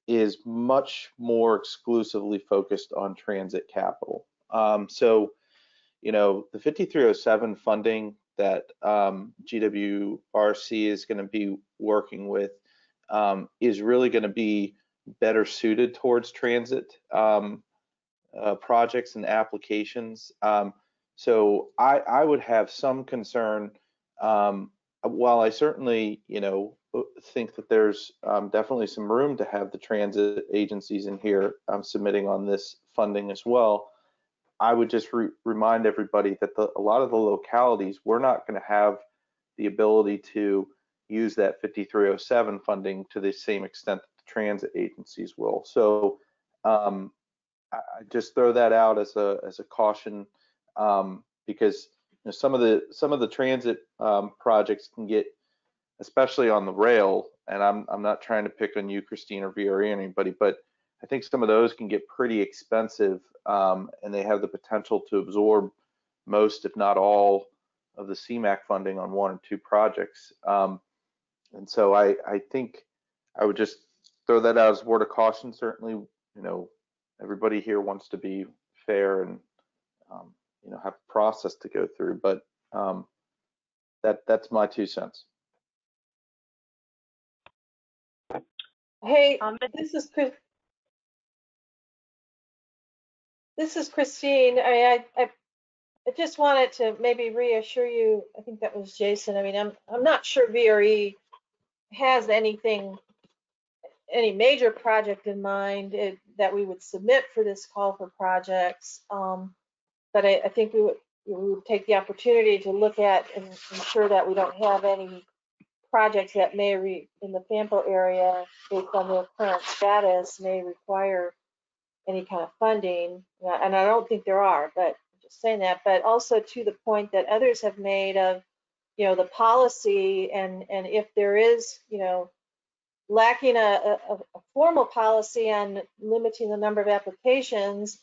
is much more exclusively focused on transit capital. Um, so, you know, the 5307 funding that um, GWRC is going to be working with um, is really going to be better suited towards transit um, uh, projects and applications. Um, so I, I, would have some concern. Um, while I certainly, you know, think that there's um, definitely some room to have the transit agencies in here um, submitting on this funding as well. I would just re remind everybody that the, a lot of the localities, we're not going to have the ability to use that 5307 funding to the same extent that the transit agencies will. So um, I just throw that out as a as a caution um, because you know, some of the some of the transit um, projects can get, especially on the rail, and I'm I'm not trying to pick on you, Christine or VRE or anybody, but I think some of those can get pretty expensive, um, and they have the potential to absorb most, if not all, of the CMAQ funding on one or two projects. Um, and so I, I think I would just throw that out as a word of caution. Certainly, you know, everybody here wants to be fair and um, you know have a process to go through, but um, that that's my two cents. Hey, this is Chris. This is Christine. I, I, I just wanted to maybe reassure you. I think that was Jason. I mean, I'm I'm not sure VRE has anything, any major project in mind it, that we would submit for this call for projects. Um, but I, I think we would, we would take the opportunity to look at and ensure that we don't have any projects that may re, in the FAMPO area, based on their current status, may require any kind of funding. And I don't think there are, but I'm just saying that. But also to the point that others have made of, you know, the policy and and if there is, you know, lacking a, a, a formal policy on limiting the number of applications,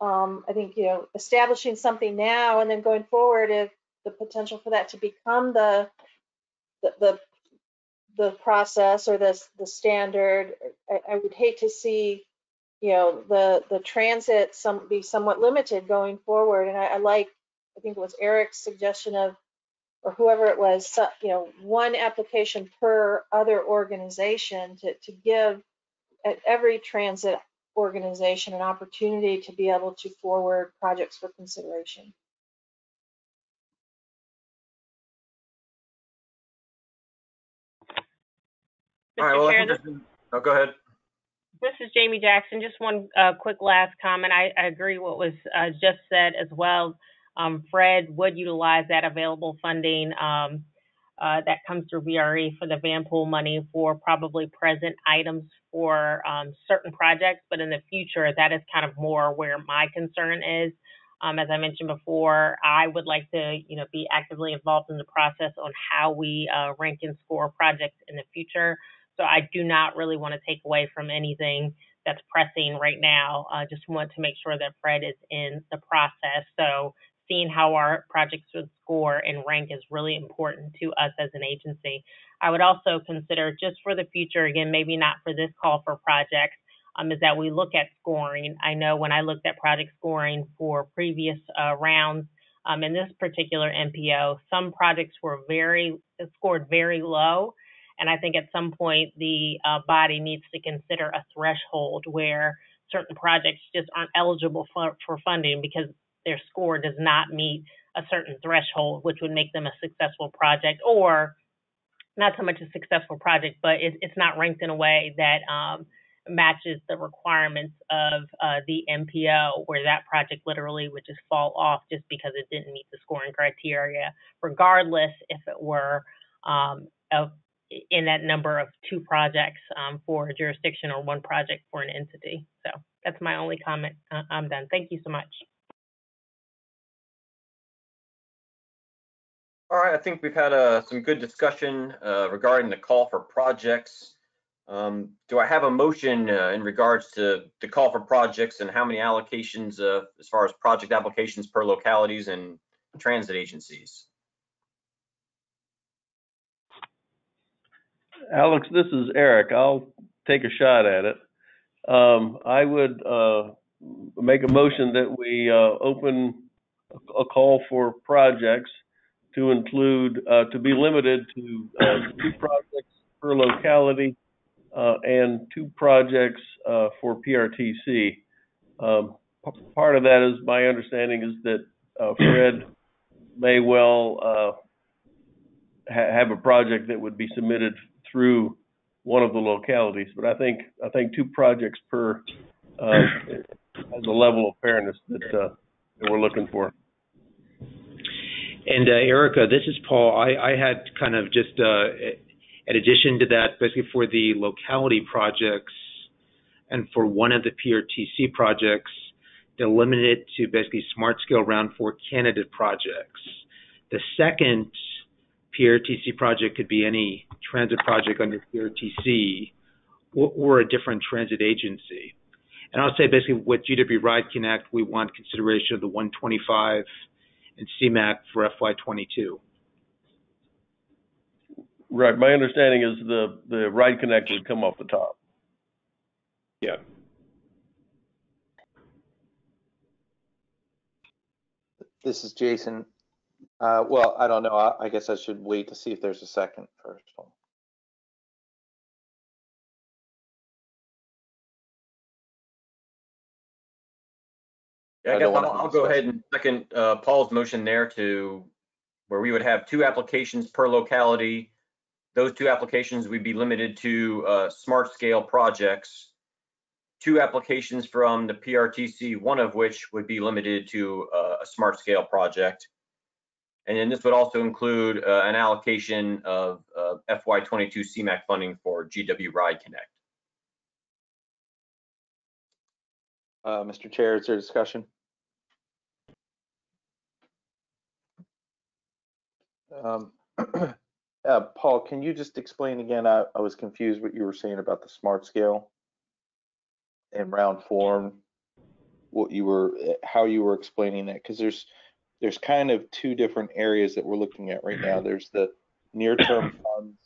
um, I think, you know, establishing something now and then going forward, if the potential for that to become the the, the process or the the standard. I, I, would hate to see, you know, the the transit some be somewhat limited going forward. And I, I like, I think it was Eric's suggestion of, or whoever it was, you know, one application per other organization to to give at every transit organization an opportunity to be able to forward projects for consideration. All right, well, think this is, oh, go ahead. This is Jamie Jackson. Just one uh, quick last comment. I, I agree what was uh, just said as well. Um, Fred would utilize that available funding um, uh, that comes through VRE for the Vanpool money for probably present items for um, certain projects, but in the future, that is kind of more where my concern is. Um, as I mentioned before, I would like to, you know, be actively involved in the process on how we uh, rank and score projects in the future. So I do not really want to take away from anything that's pressing right now. I uh, just want to make sure that Fred is in the process. So seeing how our projects would score and rank is really important to us as an agency. I would also consider just for the future, again, maybe not for this call for projects, um, is that we look at scoring. I know when I looked at project scoring for previous uh, rounds, um, in this particular MPO, some projects were very scored very low, and I think at some point the uh, body needs to consider a threshold where certain projects just aren't eligible for, for funding because their score does not meet a certain threshold, which would make them a successful project, or not so much a successful project, but it, it's not ranked in a way that um, matches the requirements of uh, the MPO, where that project literally would just fall off just because it didn't meet the scoring criteria, regardless if it were um, of in that number of two projects um, for a jurisdiction or one project for an entity. So that's my only comment. Uh, I'm done. Thank you so much. All right, I think we've had uh, some good discussion uh, regarding the call for projects. Um, do I have a motion uh, in regards to the call for projects and how many allocations uh, as far as project applications per localities and transit agencies? Alex, this is Eric. I'll take a shot at it. Um, I would uh, make a motion that we uh, open a call for projects to include, uh, to be limited to uh, two projects per locality uh, and two projects uh, for PRTC. Um, p- part of that is my understanding is that Fred may well ha- have a project that would be submitted through one of the localities, but I think I think two projects per uh, has a level of fairness that uh, that we're looking for. And uh, Erica, this is Paul. I, I had kind of just uh, in addition to that, basically for the locality projects and for one of the PRTC projects, they limited it to basically smart scale round four candidate projects. The second PRTC project could be any transit project under PRTC or, or a different transit agency. And I'll say basically with GWRideConnect, we want consideration of the 125 and CMAQ for FY22. Right. My understanding is the the Ride Connect would come off the top. Yeah. This is Jason. Uh, well, I don't know. I, I guess I should wait to see if there's a second first. Yeah, I, I guess I'll, I'll go ahead and second uh, Paul's motion there to where we would have two applications per locality. Those two applications would be limited to uh, smart scale projects. Two applications from the PRTC, one of which would be limited to uh, a smart scale project. And then this would also include uh, an allocation of uh, FY22 CMAQ funding for GWRideConnect. Uh, Mr. Chair, is there discussion? Um, uh, Paul, can you just explain again? I, I was confused what you were saying about the smart scale and round form. What you were, eh, how you were explaining that? Because there's there's kind of two different areas that we're looking at right now. There's the near-term funds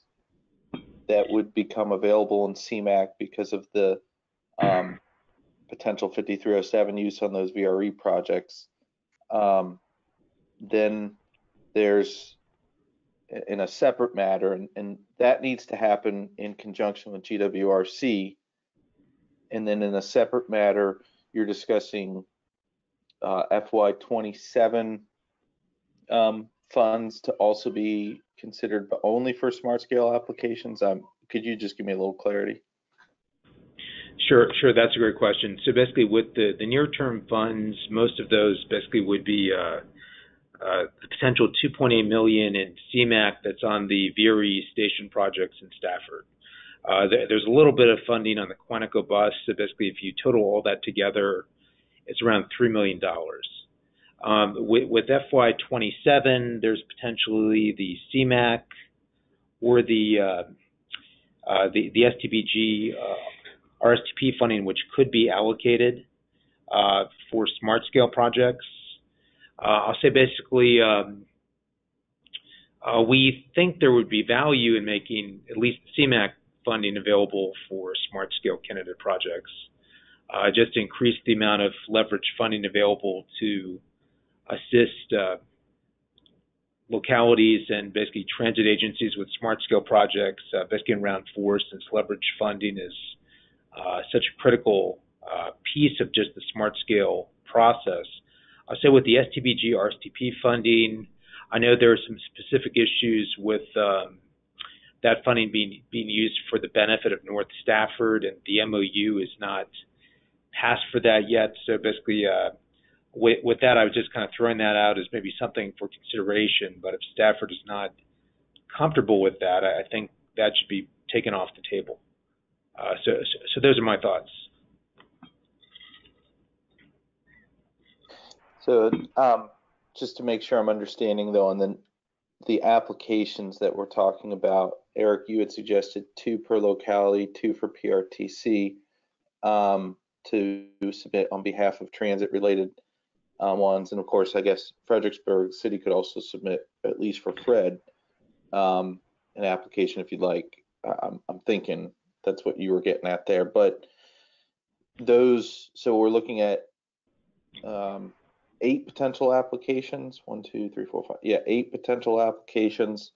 that would become available in CMAQ because of the um, potential 5307 use on those VRE projects. Um, then there's in a separate matter, and, and that needs to happen in conjunction with GWRC. And then in a separate matter, you're discussing uh, FY27 um, funds to also be considered, but only for smart scale applications. Um, could you just give me a little clarity? Sure, sure. That's a great question. So basically, with the, the near-term funds, most of those basically would be uh, uh, the potential 2.8 million in CMAQ that's on the VRE station projects in Stafford. Uh, there, there's a little bit of funding on the Quantico bus. So basically, if you total all that together, it's around three million dollars. Um, with, with FY27, there's potentially the CMAQ or the uh, uh, the, the STBG uh, RSTP funding, which could be allocated uh, for smart scale projects. Uh, I'll say basically, um, uh, we think there would be value in making at least CMAQ funding available for smart scale candidate projects, uh, just increase the amount of leverage funding available to assist uh, localities and basically transit agencies with smart scale projects, uh, basically round four, since leverage funding is uh, such a critical uh, piece of just the smart scale process. I'll say with the STBG RSTP funding, I know there are some specific issues with um, that funding being being used for the benefit of North Stafford, and the MOU is not passed for that yet. So basically, uh, with, with that, I was just kind of throwing that out as maybe something for consideration. But if Stafford is not comfortable with that, I, I think that should be taken off the table. Uh, so, so, so those are my thoughts. So um, just to make sure I'm understanding though, on the the applications that we're talking about, Eric, you had suggested two per locality, two for PRTC um, to submit on behalf of transit-related uh, ones, and of course, I guess Fredericksburg City could also submit, at least for Fred, um, an application if you'd like. I'm, I'm thinking that's what you were getting at there, but those, so we're looking at um, eight potential applications. One, two, three, four, five. Yeah, eight potential applications.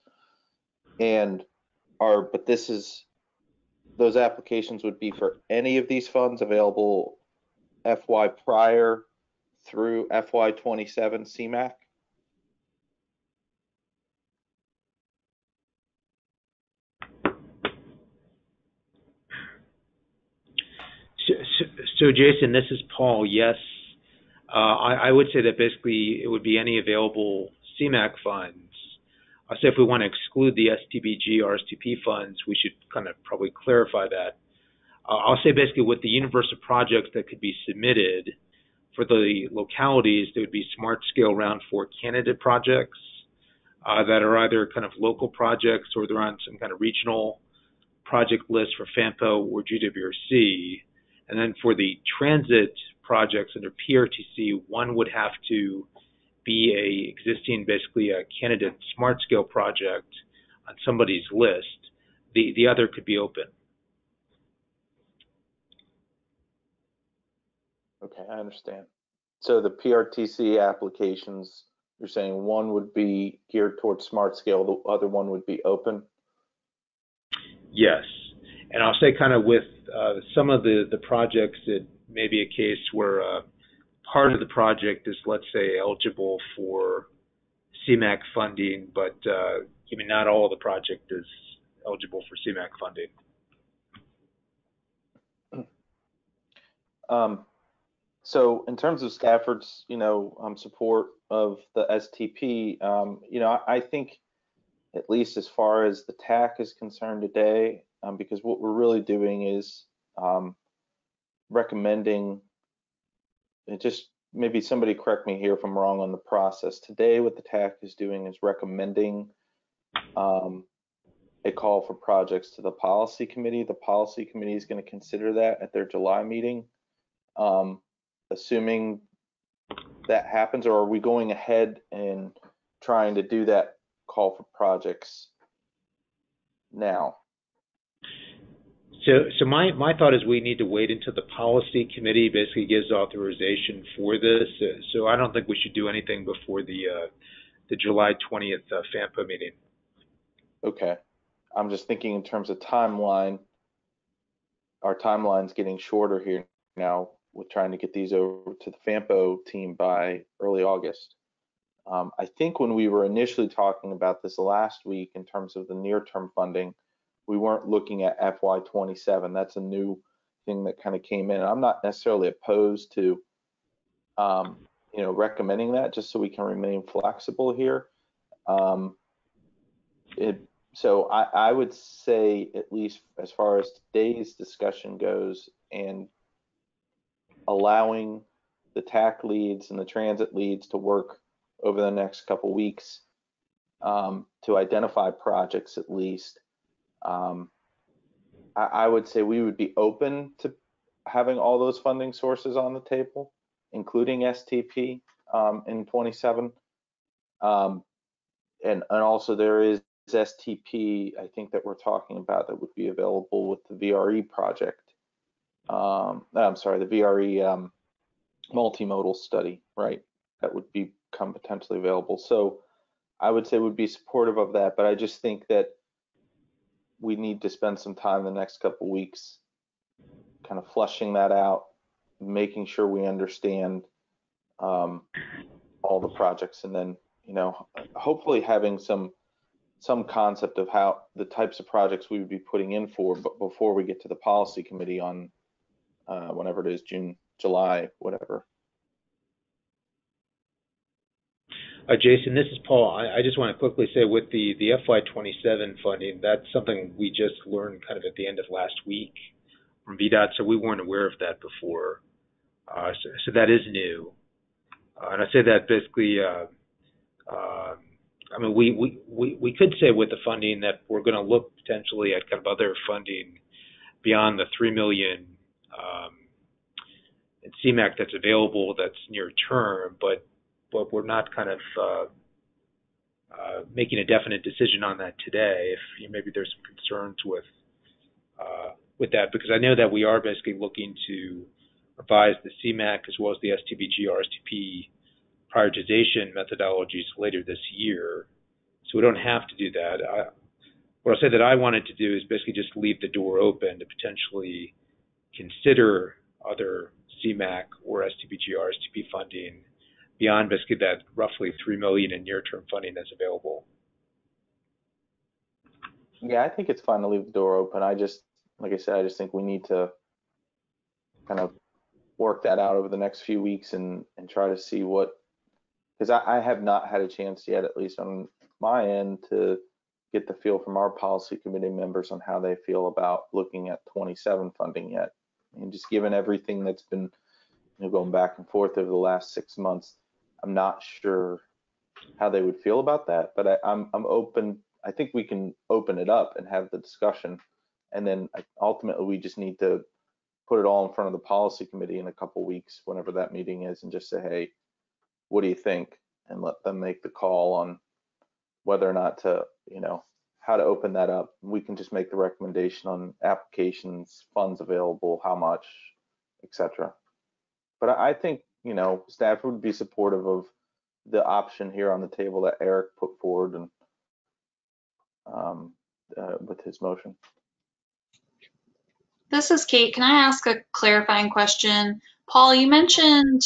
And are, but this is, those applications would be for any of these funds available FY prior through FY twenty-seven CMAQ? So, so, so Jason, this is Paul. Yes, uh, I, I would say that basically it would be any available CMAQ funds. I say if we want to exclude the STBG or STP funds, we should kind of probably clarify that. Uh, I'll say basically with the universe of projects that could be submitted for the localities, there would be smart scale round four candidate projects uh, that are either kind of local projects or they're on some kind of regional project list for FAMPO or GWRC. And then for the transit projects under PRTC, one would have to be a existing, basically a candidate smart scale project on somebody's list. The the other could be open. Okay, I understand. So the PRTC applications, you're saying one would be geared towards smart scale, the other one would be open? Yes. And I'll say kind of with uh, some of the, the projects, it may be a case where uh, part of the project is, let's say, eligible for CMAQ funding, but uh, I mean, not all of the project is eligible for CMAQ funding. Um, so in terms of Stafford's, you know, um, support of the STP, um, you know, I, I, think at least as far as the TAC is concerned today, um, because what we're really doing is um, recommending, just maybe somebody correct me here if I'm wrong on the process. Today, what the TAC is doing is recommending um, a call for projects to the policy committee. The policy committee is going to consider that at their July meeting. Um, assuming that happens, or are we going ahead and trying to do that call for projects now? So, so my, my thought is we need to wait until the policy committee basically gives authorization for this. So I don't think we should do anything before the uh, the July 20th uh, FAMPO meeting. Okay. I'm just thinking in terms of timeline. Our timeline's getting shorter here now with trying to get these over to the FAMPO team by early August. Um, I think when we were initially talking about this last week in terms of the near-term funding, we weren't looking at FY27. That's a new thing that kind of came in. I'm not necessarily opposed to, um, you know, recommending that just so we can remain flexible here. Um, it, so I, I would say, at least as far as today's discussion goes, and allowing the TAC leads and the transit leads to work over the next couple weeks um, to identify projects at least. Um, I, I, would say we would be open to having all those funding sources on the table, including STP um, in 27. Um, and, and also there is STP, I think that we're talking about that would be available with the VRE project um, I'm sorry, the VRE um, multimodal study, right? That would become potentially available. So I would say would be supportive of that, but I just think that we need to spend some time the next couple weeks kind of flushing that out, making sure we understand um, all the projects, and then you know hopefully having some some concept of how the types of projects we would be putting in for, but before we get to the policy committee on uh, whenever it is, June, July, whatever. Uh, Jason, this is Paul. I, just want to quickly say with the, the FY27 funding, that's something we just learned kind of at the end of last week from VDOT, so we weren't aware of that before. Uh, so, that is new. Uh, and I say that basically, uh, um, I mean, we, could say with the funding that we're going to look potentially at kind of other funding beyond the 3 million um, in CMAQ that's available that's near term, but, but we're not kind of uh, uh, making a definite decision on that today. If you know, maybe there's some concerns with uh, with that, because I know that we are basically looking to revise the CMAQ as well as the STBG RSTP prioritization methodologies later this year. So we don't have to do that. I, what I said that I wanted to do is basically just leave the door open to potentially consider other CMAQ or STBG RSTP funding beyond that roughly three million in near-term funding that's available. Yeah, I think it's fine to leave the door open. I just, like I said, I just think we need to kind of work that out over the next few weeks and and try to see what because I, I have not had a chance yet, at least on my end, to get the feel from our policy committee members on how they feel about looking at 27 funding yet. And just given everything that's been you know, going back and forth over the last six months, I'm not sure how they would feel about that. But I, I'm I'm open. I think we can open it up and have the discussion, and then ultimately we just need to put it all in front of the policy committee in a couple weeks, whenever that meeting is, and just say, hey, what do you think? And let them make the call on whether or not to, you know, how to open that up. We can just make the recommendation on applications, funds available, how much, etc. But I I think, you know, staff would be supportive of the option here on the table that Eric put forward and um, uh, with his motion. This is Kate. Can I ask a clarifying question? Paul, you mentioned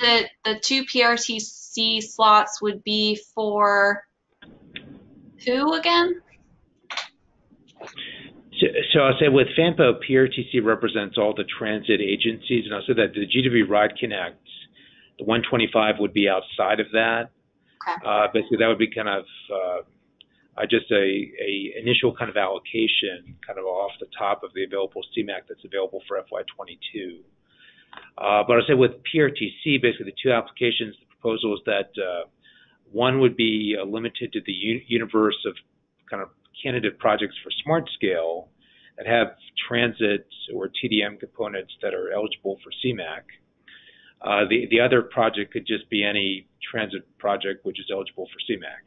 that the two PRTC slots would be for who again? So, so I'll say with FAMPO, PRTC represents all the transit agencies, and I'll say that the GW Ride Connect, the 125 would be outside of that. Okay. Uh, basically, that would be kind of uh, uh, just a, a initial kind of allocation, kind of off the top of the available CMAQ that's available for FY22. Uh, but I'll say with PRTC, basically the two applications, the proposal is that uh, one would be uh, limited to the u- universe of kind of candidate projects for smart scale that have transit or TDM components that are eligible for CMAQ. Uh, the, the other project could just be any transit project which is eligible for CMAQ.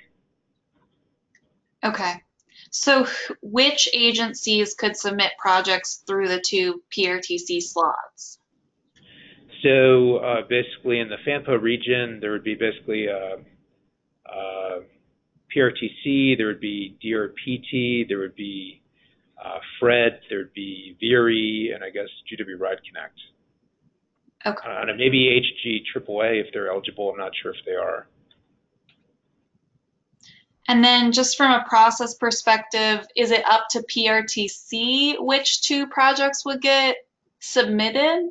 Okay. So which agencies could submit projects through the two PRTC slots? So uh, basically, in the FAMPO region, there would be basically uh, uh, PRTC, there would be DRPT, there would be uh, FRED, there would be VRE, and I guess GWRideConnect. Okay. Uh, and maybe HG AAA if they're eligible. I'm not sure if they are. And then just from a process perspective, is it up to PRTC which two projects would get submitted?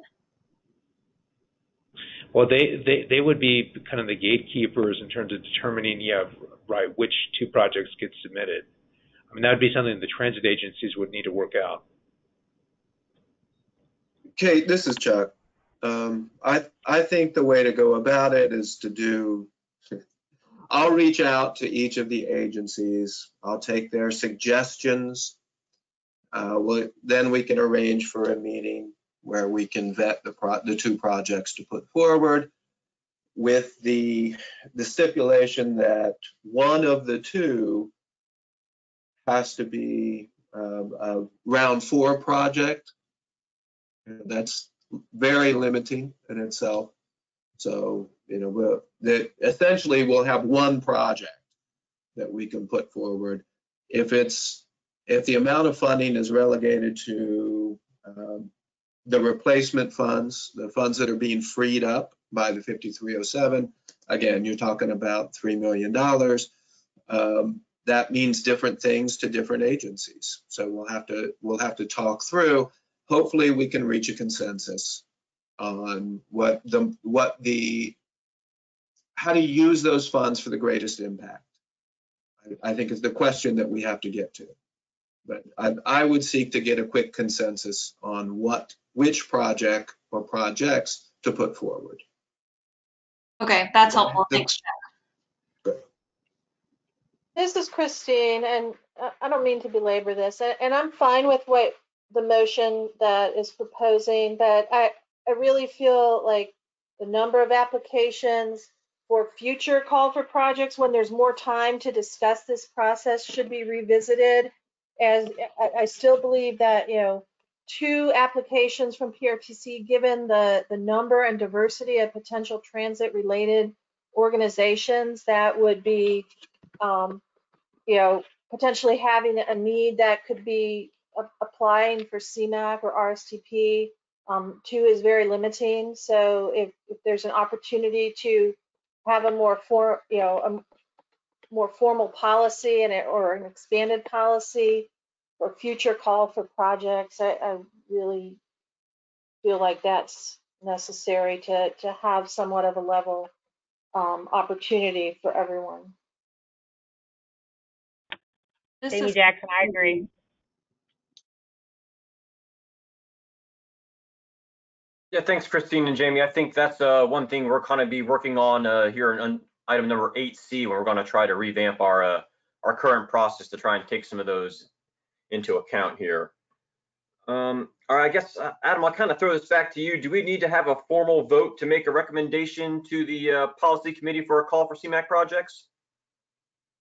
Well, they, they, they would be kind of the gatekeepers in terms of determining, yeah, right, which two projects get submitted. I mean, that would be something the transit agencies would need to work out. Kate, this is Chuck. Um, I, I think the way to go about it is to do, I'll reach out to each of the agencies. I'll take their suggestions. Uh, well, then we can arrange for a meeting where we can vet the pro, the two projects to put forward with the, the stipulation that one of the two has to be um, a round four project. That's very limiting in itself. So, you know, we'll, that essentially we'll have one project that we can put forward. If it's, if the amount of funding is relegated to um, the replacement funds, the funds that are being freed up by the 5307, again, you're talking about $3 million. Um, that means different things to different agencies. So we'll have to, we'll have to talk through hopefully we can reach a consensus on what the what the how to use those funds for the greatest impact. I, I think is the question that we have to get to. But I, I would seek to get a quick consensus on what which project or projects to put forward. Okay, that's helpful. Thanks, Jack. This is Christine, and uh, I don't mean to belabor this, a- and I'm fine with what the motion that is proposing, but I, I really feel like the number of applications for future call for projects, when there's more time to discuss this process, should be revisited. As I, I still believe that, you know, two applications from PRTC, given the, the number and diversity of potential transit-related organizations, that would be, um, you know, potentially having a need that could be applying for CMAQ or RSTP. Um, two is very limiting. So if, if there's an opportunity to have a more for, you know, a more formal policy and or an expanded policy or future call for projects, I, I really feel like that's necessary to, to have somewhat of a level um, opportunity for everyone. This Amy is Jackson, I agree. Yeah, thanks, Christine and Jamie. I think that's uh, one thing we're kind of be working on uh, here in un- item number 8C, where we're going to try to revamp our uh, our current process to try and take some of those into account here. Um, all right, I guess, uh, Adam, I'll kind of throw this back to you. Do we need to have a formal vote to make a recommendation to the uh, policy committee for a call for CMAQ projects?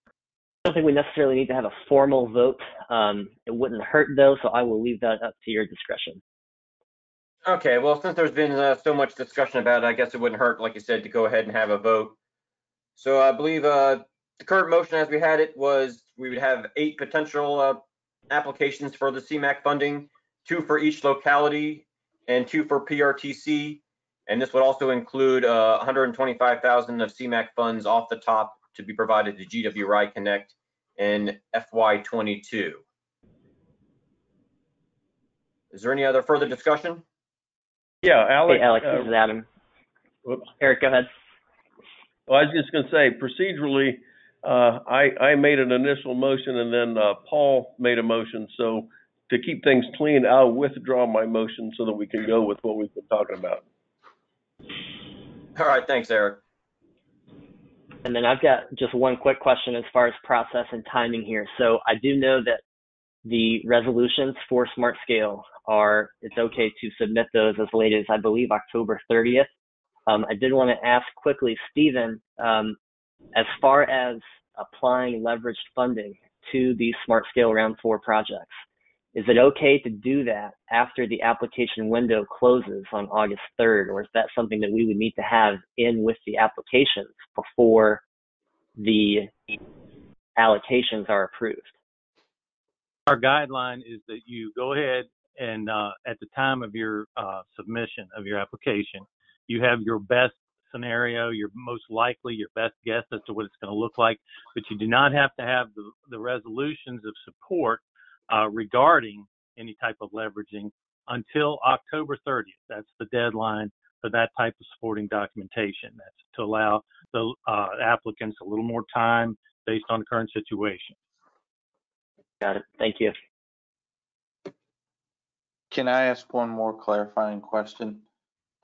I don't think we necessarily need to have a formal vote. Um, it wouldn't hurt though, so I will leave that up to your discretion. Okay, well, since there's been uh, so much discussion about it, I guess it wouldn't hurt, like you said, to go ahead and have a vote. So I believe uh, the current motion as we had it was we would have eight potential uh, applications for the CMAQ funding, two for each locality and two for PRTC. And this would also include uh, 125,000 of CMAQ funds off the top to be provided to GWRideConnect in FY22. Is there any other further discussion? Yeah, Alex. Hey, Alex, uh, this is Adam. whoops. Eric, go ahead. Well, I was just going to say, procedurally, uh, I, I made an initial motion and then uh, Paul made a motion. So to keep things clean, I'll withdraw my motion so that we can go with what we've been talking about. All right, thanks, Eric. And then I've got just one quick question as far as process and timing here. So I do know that the resolutions for Smart Scale are, it's okay to submit those as late as, I believe, October 30th. Um, I did want to ask quickly, Stephen, um, as far as applying leveraged funding to these Smart Scale Round 4 projects, is it okay to do that after the application window closes on August 3rd, or is that something that we would need to have in with the applications before the allocations are approved? Our guideline is that you go ahead and uh, at the time of your uh, submission of your application, you have your best scenario, your most likely, your best guess as to what it's going to look like, but you do not have to have the, the resolutions of support uh, regarding any type of leveraging until October 30th. That's the deadline for that type of supporting documentation. That's to allow the uh, applicants a little more time based on the current situation. Got it. Thank you. Can I ask one more clarifying question?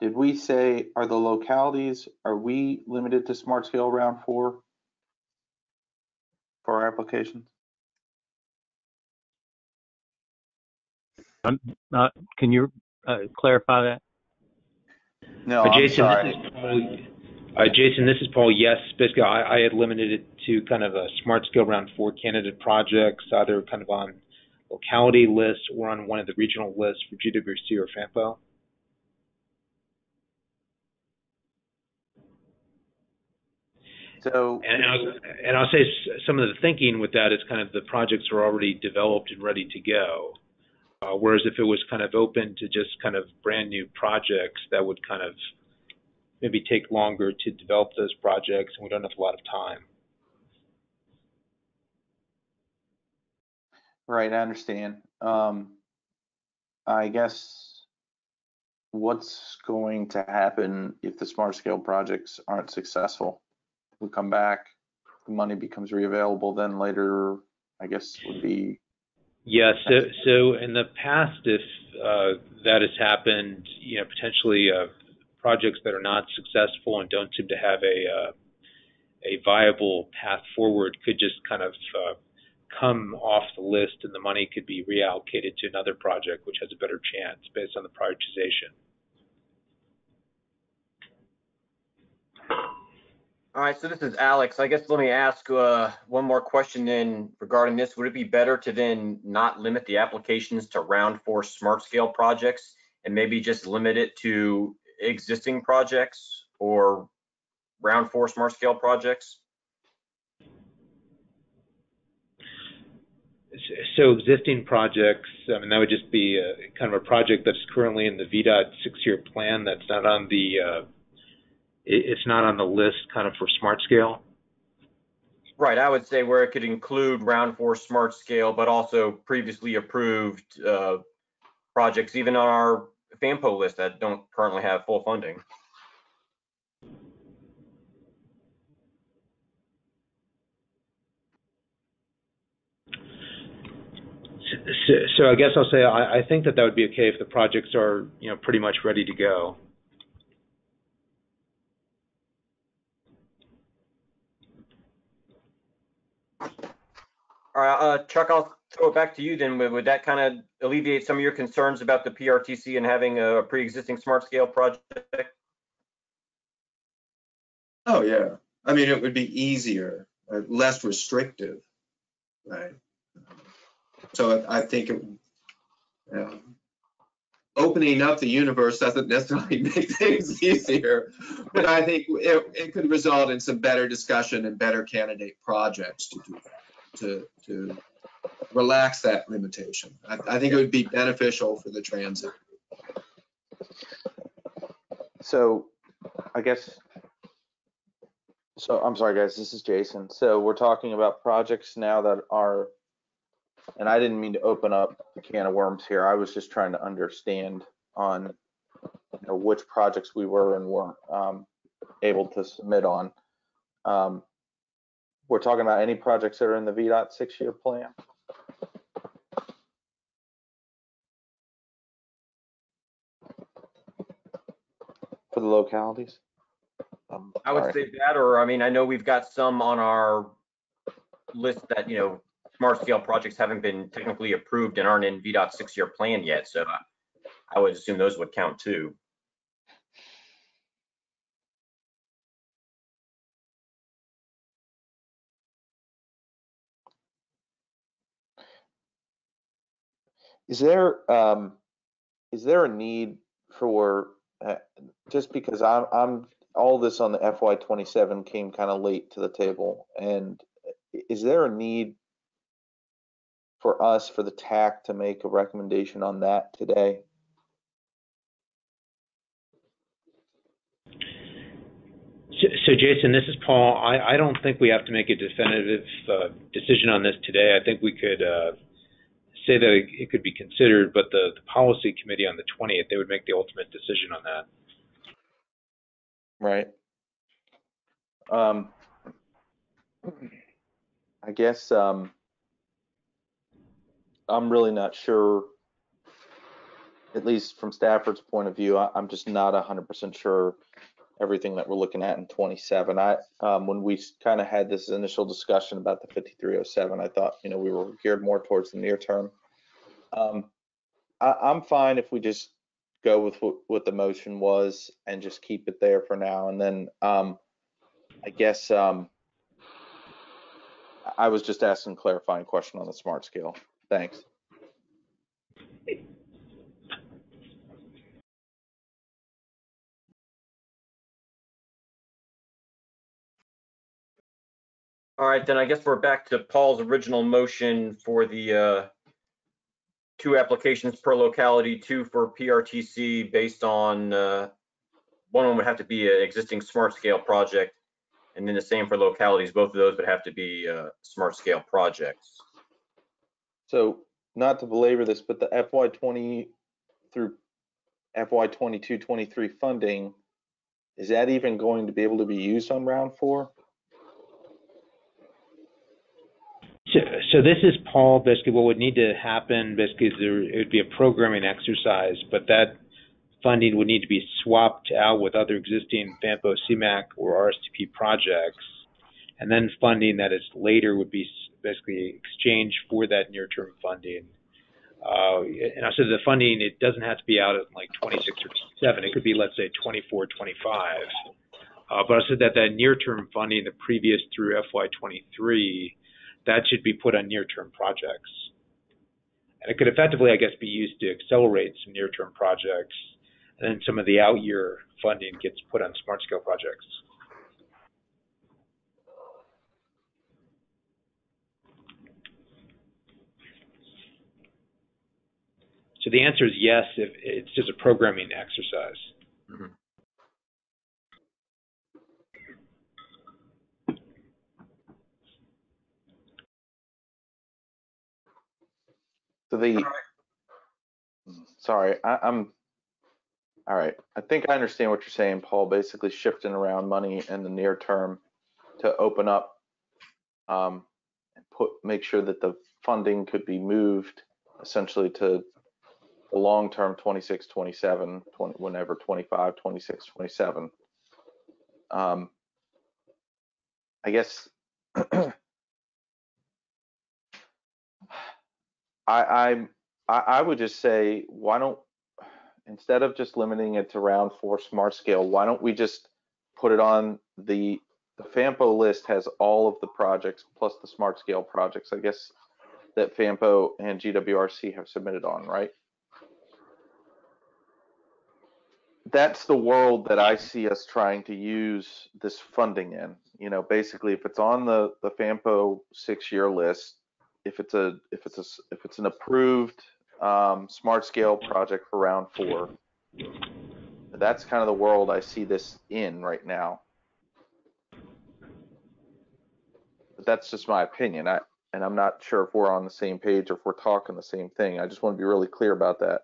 Did we say, are the localities, are we limited to smart scale round four for our applications? Um, Uh, can you uh, clarify that? No, Uh, I'm Jason, sorry. this is Paul. Uh, Jason, this is Paul. Yes, basically, I, I had limited it to kind of a smart scale round four candidate projects, either kind of on locality lists or on one of the regional lists for GWC or FAMPO. So, And, and, I'll, and I'll say some of the thinking with that is kind of the projects are already developed and ready to go. Uh, whereas if it was kind of open to just kind of brand new projects, that would kind of maybe take longer to develop those projects, and we don't have a lot of time. right, I understand. Um, I guess what's going to happen if the smart scale projects aren't successful? We come back, the money becomes reavailable, then later, I guess would be Yeah, so so in the past, if uh, that has happened, you know, potentially uh, projects that are not successful and don't seem to have a uh, a viable path forward could just kind of uh, come off the list and the money could be reallocated to another project which has a better chance based on the prioritization. All right, so this is Alex. I guess let me ask uh, one more question then regarding this. Would it be better to then not limit the applications to round four smart scale projects and maybe just limit it to existing projects or round four smart scale projects? So existing projects, I mean, that would just be a, kind of a project that's currently in the VDOT six-year plan that's not on the uh, it's not on the list kind of for smart scale? Right, I would say where it could include round four smart scale, but also previously approved uh, projects, even on our FAMPO list that don't currently have full funding. So, so I guess I'll say I, I think that that would be okay if the projects are, you know, pretty much ready to go. All right, uh, Chuck, I'll throw it back to you then. Would, that kind of alleviate some of your concerns about the PRTC and having a pre-existing smart scale project? Oh, yeah. I mean, it would be easier, uh, less restrictive, right? So I think it, opening up the universe doesn't necessarily make things easier, but I think it, it could result in some better discussion and better candidate projects to do that to, to relax that limitation. I, I think it would be beneficial for the transit. So I guess, so I'm sorry, guys, this is Jason. So we're talking about projects now that are, and I didn't mean to open up the can of worms here. I was just trying to understand on you know, which projects we were and weren't um, able to submit on. Um, we're talking about any projects that are in the VDOT six-year plan. For the localities? Um, I would sorry. say that, or I mean, I know we've got some on our list that, you know, smart scale projects haven't been technically approved and aren't in VDOT six-year plan yet, so I- I would assume those would count too. Is there, um, is there a need for, uh, just because I'm, I'm, all this on the FY twenty-seven came kind of late to the table, and is there a need for us, for the TAC to make a recommendation on that today? So, so Jason, this is Paul. I, I don't think we have to make a definitive uh, decision on this today. I think we could uh, say that it, it could be considered, but the, the policy committee on the 20th, they would make the ultimate decision on that. Right. Um, I guess, um, I'm really not sure, at least from Stafford's point of view, I, I'm just not hundred percent sure everything that we're looking at in twenty-seven. I, um, when we kind of had this initial discussion about the fifty-three oh seven, I thought, you know, we were geared more towards the near term. Um, I, I'm fine if we just go with what, what the motion was and just keep it there for now. And then, um, I guess, um, I was just asking clarifying question on the smart scale. Thanks. All right, then I guess we're back to Paul's original motion for the uh, two applications per locality, two for PRTC based on, uh, one would have to be an existing smart scale project, and then the same for localities. Both of those would have to be uh, smart scale projects. So not to belabor this, but the FY twenty through FY 22, 23 funding, is that even going to be able to be used on round four? So, this is Paul. Basically, what would need to happen basically is there it would be a programming exercise, but that funding would need to be swapped out with other existing FAMPO, CMAQ, or RSTP projects. and then funding that is later would be basically exchanged for that near-term funding. Uh, and I said the funding, it doesn't have to be out at like 26 or 7. It could be, let's say, 24, 25. Uh, but I said that that near-term funding, the previous through FY23, that should be put on near-term projects. And it could effectively, I guess, be used to accelerate some near-term projects, and then some of the out-year funding gets put on smart-scale projects. So the answer is yes, if it's just a programming exercise. Mm-hmm. So the, sorry, I, I'm, all right. I think I understand what you're saying, Paul. Basically shifting around money in the near term to open up, um, and put, make sure that the funding could be moved essentially to the long-term 26, 27, 20, whenever 25, 26, 27. Um, I guess I, I, I would just say, why don't, instead of just limiting it to round four smart scale, why don't we just put it on the, the FAMPO list has all of the projects plus the smart scale projects, I guess, that FAMPO and GWRC have submitted on, right? That's the world that I see us trying to use this funding in. You know, basically, if it's on the, the FAMPO six-year list, if it's a if it's a if it's an approved um, smart scale project for round four, that's kind of the world I see this in right now. But that's just my opinion. I and I'm not sure if we're on the same page or if we're talking the same thing. I just want to be really clear about that.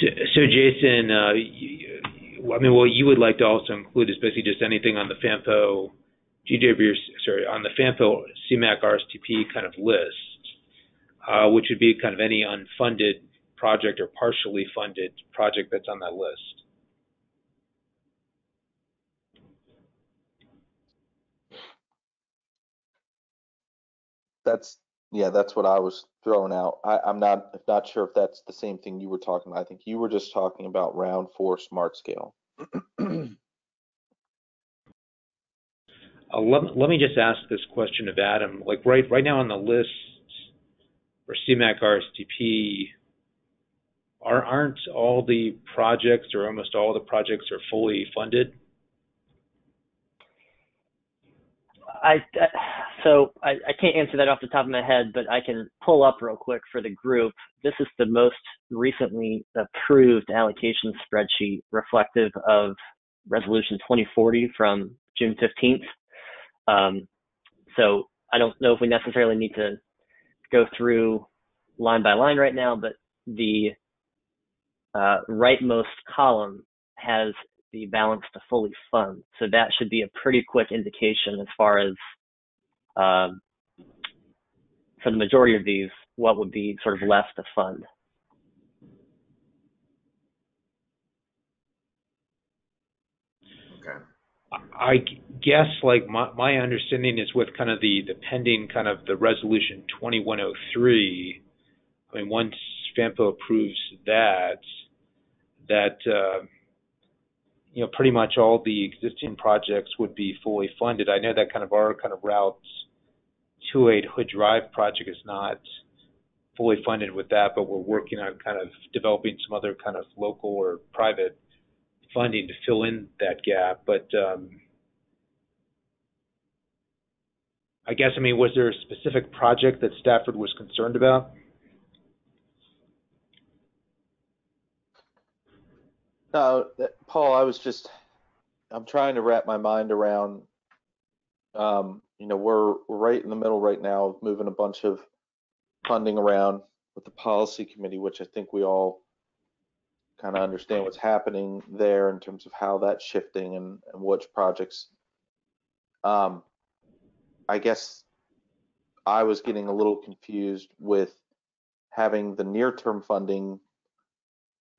So, so Jason, uh, you, I mean, what you would like to also include is basically just anything on the FAMPO, GW, sorry, on the FAMPO CMAQ RSTP kind of list, uh, which would be kind of any unfunded project or partially funded project that's on that list. That's yeah, that's what I was throwing out. I, I'm not I'm not sure if that's the same thing you were talking about. I think you were just talking about round four smart scale. Uh, let, me just ask this question of Adam. Like right right now on the list for CMAQ RSTP, are, aren't all the projects or almost all the projects are fully funded? I so I, I can't answer that off the top of my head, but I can pull up real quick for the group. This is the most recently approved allocation spreadsheet reflective of Resolution 2040 from June 15th. Um, so I don't know if we necessarily need to go through line by line right now, but the uh, rightmost column has the balance to fully fund. So that should be a pretty quick indication as far as, um, for the majority of these, what would be sort of left to fund. Okay. I guess like my, my understanding is with kind of the, the pending kind of the resolution 2103, I mean, once FAMPO approves that, that, uh, you know, pretty much all the existing projects would be fully funded. I know that kind of our kind of Route 28 Hood Drive project is not fully funded with that, but we're working on kind of developing some other kind of local or private funding to fill in that gap. But um, I guess, I mean, was there a specific project that Stafford was concerned about? No, that- Paul, I was just, I'm trying to wrap my mind around, um, you know, we're, we're right in the middle right now of moving a bunch of funding around with the policy committee, which I think we all kind of understand what's happening there in terms of how that's shifting and, and which projects. Um, I guess I was getting a little confused with having the near-term funding,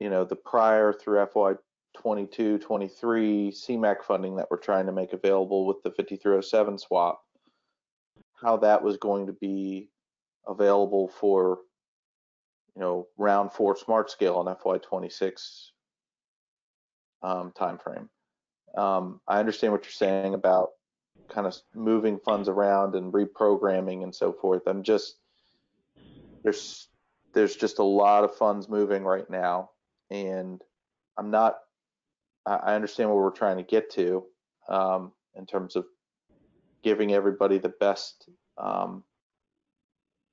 you know, the prior through FY 22, 23 CMAQ funding that we're trying to make available with the 5307 swap, how that was going to be available for, you know, round four smart scale in FY26 um, timeframe. Um, I understand what you're saying about kind of moving funds around and reprogramming and so forth. I'm just there's there's just a lot of funds moving right now, and I'm not. I understand what we're trying to get to um, in terms of giving everybody the best um,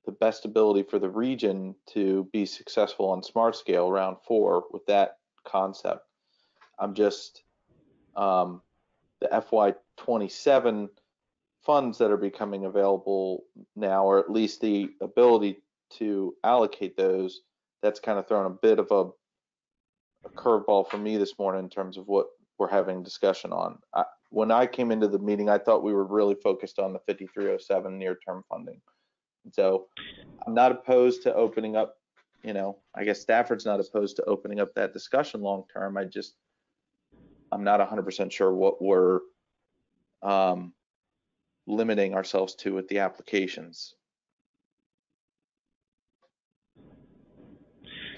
the best ability for the region to be successful on smart scale round four with that concept. I'm just um, the FY27 funds that are becoming available now, or at least the ability to allocate those, that's kind of thrown a bit of a, a curveball for me this morning in terms of what we're having discussion on. I, when I came into the meeting, I thought we were really focused on the 5307 near-term funding. And so I'm not opposed to opening up, you know, I guess Stafford's not opposed to opening up that discussion long-term. I just, I'm not 100% sure what we're um, limiting ourselves to with the applications.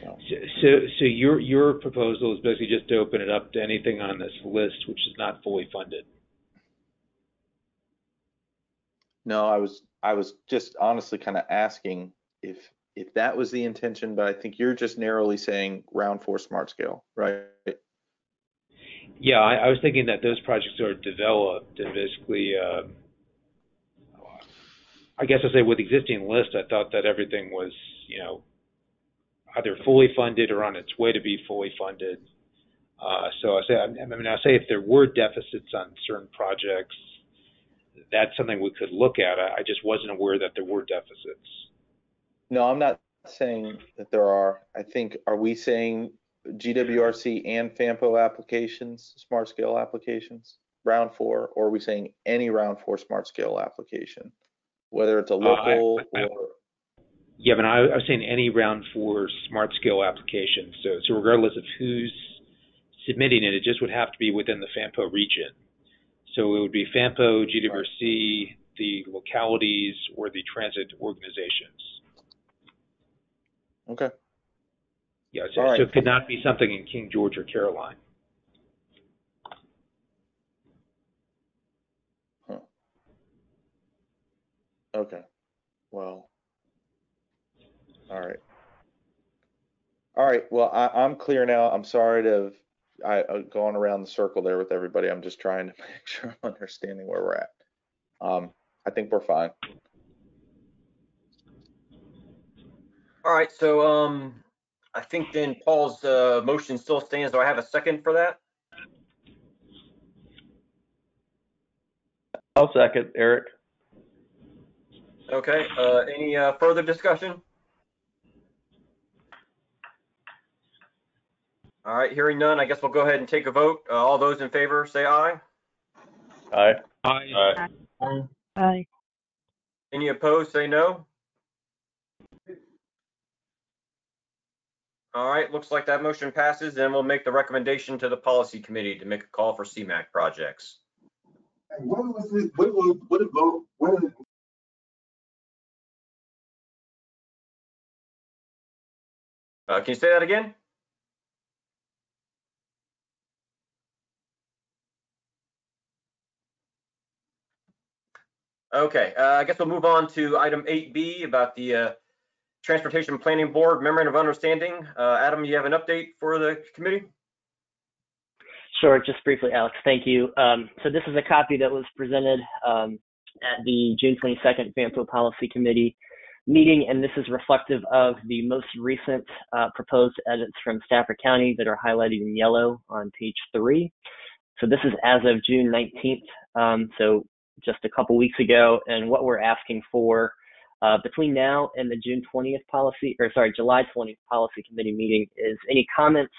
So, so, so your your proposal is basically just to open it up to anything on this list which is not fully funded. No, I was I was just honestly kind of asking if if that was the intention, but I think you're just narrowly saying round four smart scale, right? Yeah, I, I was thinking that those projects are developed and basically, uh, I guess I say with existing list, I thought that everything was, you know, either fully funded or on its way to be fully funded. Uh, so I say, I mean, I say if there were deficits on certain projects, that's something we could look at. I, I just wasn't aware that there were deficits. No, I'm not saying that there are. I think, are we saying GWRC and FAMPO applications, smart scale applications, round four, or are we saying any round four smart scale application, whether it's a uh, local I- I- or Yeah, but I, I was saying any round four smart scale application. So, so regardless of who's submitting it, it just would have to be within the FAMPO region. So it would be FAMPO, GWRC, the localities, or the transit organizations. Okay. Yeah, so, All right. so it could not be something in King George or Caroline. Okay. Well. All right. All right. Well, I, I'm clear now. I'm sorry to have I, uh, gone around the circle there with everybody. I'm just trying to make sure I'm understanding where we're at. Um, I think we're fine. All right, so um, I think then Paul's uh, motion still stands. Do I have a second for that? I'll second, Eric. Okay, uh, any uh, further discussion? All right, hearing none, I guess we'll go ahead and take a vote. Uh, All those in favor, say aye. Aye. Aye. Aye. Any opposed, say no. All right, looks like that motion passes, then we'll make the recommendation to the policy committee to make a call for CMAQ projects. What was it, what what vote, what is, Uh, Can you say that again? Okay, uh, I guess we'll move on to item 8B about the uh, Transportation Planning Board Memorandum of Understanding. Uh, Adam, you have an update for the committee? Sure, just briefly, Alex. Thank you. Um, so this is a copy that was presented um, at the June 22nd FAMPO Policy Committee meeting, and this is reflective of the most recent uh, proposed edits from Stafford County that are highlighted in yellow on page three. So this is as of June 19th, um, so just a couple weeks ago, and what we're asking for uh, between now and the June 20th policy, or sorry, July 20th policy committee meeting is any comments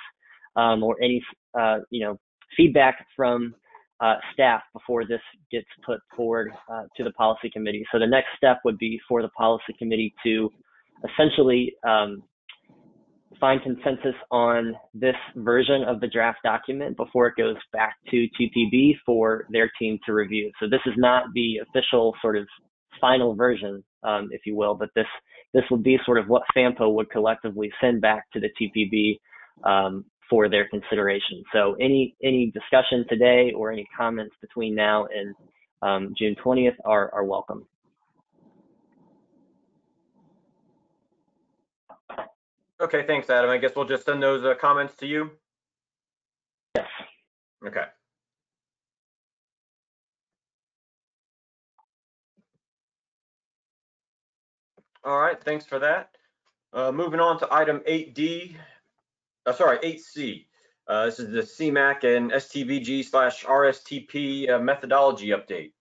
um, or any, uh, you know, feedback from uh, staff before this gets put forward uh, to the policy committee. So the next step would be for the policy committee to essentially um, find consensus on this version of the draft document before it goes back to TPB for their team to review. So this is not the official sort of final version, um, if you will, but this this would be sort of what FAMPO would collectively send back to the TPB um, for their consideration. So any any discussion today or any comments between now and um, June 20th are, are welcome. Okay, thanks, Adam. I guess we'll just send those uh, comments to you. Yes. Okay. All right, thanks for that. Uh, moving on to item 8D, uh, sorry, 8C. Uh, this is the CMAQ and STBG slash RSTP uh, methodology update.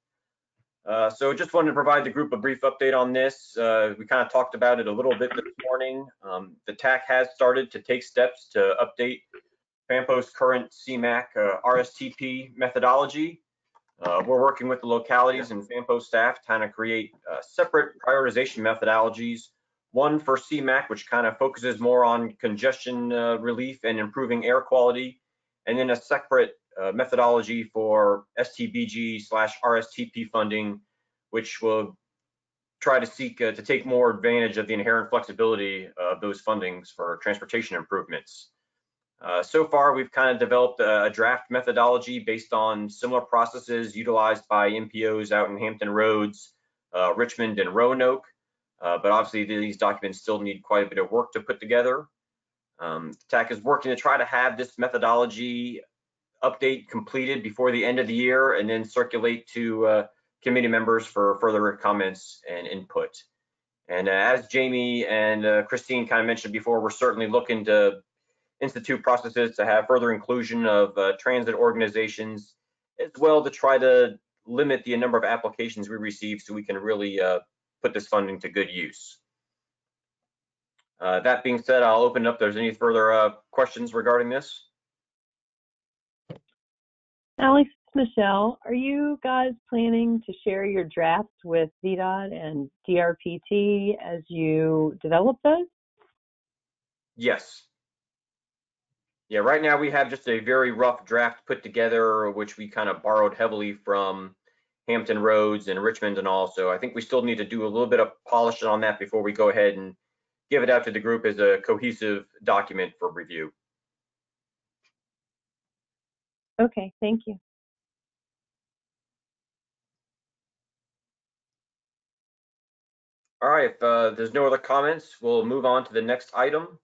Uh, so just wanted to provide the group a brief update on this. Uh, we kind of talked about it a little bit this morning. Um, the TAC has started to take steps to update FAMPO's current CMAQ RSTP methodology. Uh, we're working with the localities and FAMPO staff to kind of create uh, separate prioritization methodologies. One for CMAQ, which kind of focuses more on congestion uh, relief and improving air quality, and then a separate uh, methodology for STBG slash RSTP funding, which will try to seek uh, to take more advantage of the inherent flexibility of those fundings for transportation improvements. Uh, so far, we've kind of developed a, a, draft methodology based on similar processes utilized by MPOs out in Hampton Roads, uh, Richmond, and Roanoke. Uh, but obviously, these documents still need quite a bit of work to put together. Um, TAC is working to try to have this methodology update completed before the end of the year and then circulate to uh, committee members for further comments and input. And uh, as Jamie and Christine kind of mentioned before, we're certainly looking to institute processes to have further inclusion of uh, transit organizations as well to try to limit the number of applications we receive so we can really uh, put this funding to good use. Uh, that being said, I'll open up if there's any further uh, questions regarding this. Alex, Michelle, are you guys planning to share your drafts with VDOT and DRPT as you develop those? Yes. Yeah, right now we have just a very rough draft put together, which we kind of borrowed heavily from Hampton Roads and Richmond and all. So I think we still need to do a little bit of polishing on that before we go ahead and give it out to the group as a cohesive document for review. Okay, thank you. All right, if uh, there's no other comments, we'll move on to the next item,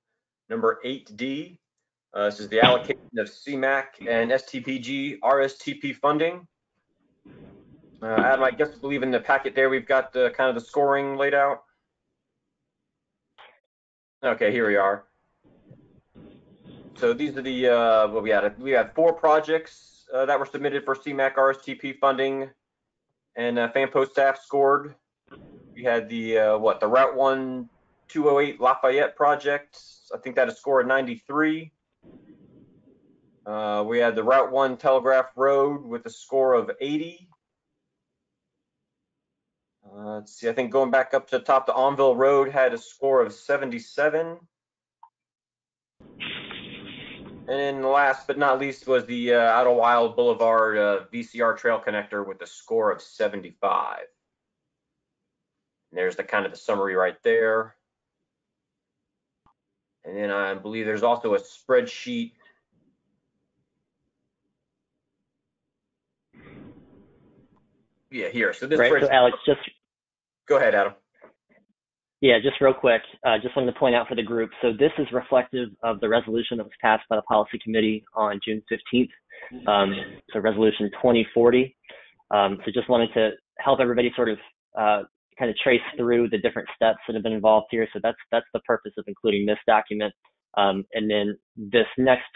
number 8D. Uh, this is the allocation of CMAQ and STBG RSTP funding. Uh, Adam, I guess I believe in the packet there we've got the kind of the scoring laid out. Okay, here we are. So these are the uh, what we had. We had four projects uh, that were submitted for CMAQ RSTP funding, and uh, staff scored. We had the uh, what the Route One 208 Lafayette project. I think that is scored 93. Uh, we had the Route 1 Telegraph Road with a score of 80. Uh, let's see, I think going back up to the top, the Onville Road had a score of 77. And then last but not least was the uh, Boulevard uh, VCR Trail Connector with a score of 75. And there's the kind of the summary right there. And then I believe there's also a spreadsheet Yeah, here. So this right. So Alex, just go ahead, Adam. Yeah, just real quick, uh, just wanted to point out for the group. So this is reflective of the resolution that was passed by the policy committee on June 15th. Um, so resolution 2040. Um, so just wanted to help everybody sort of uh, kind of trace through the different steps that have been involved here. So that's that's the purpose of including this document. Um, and then this next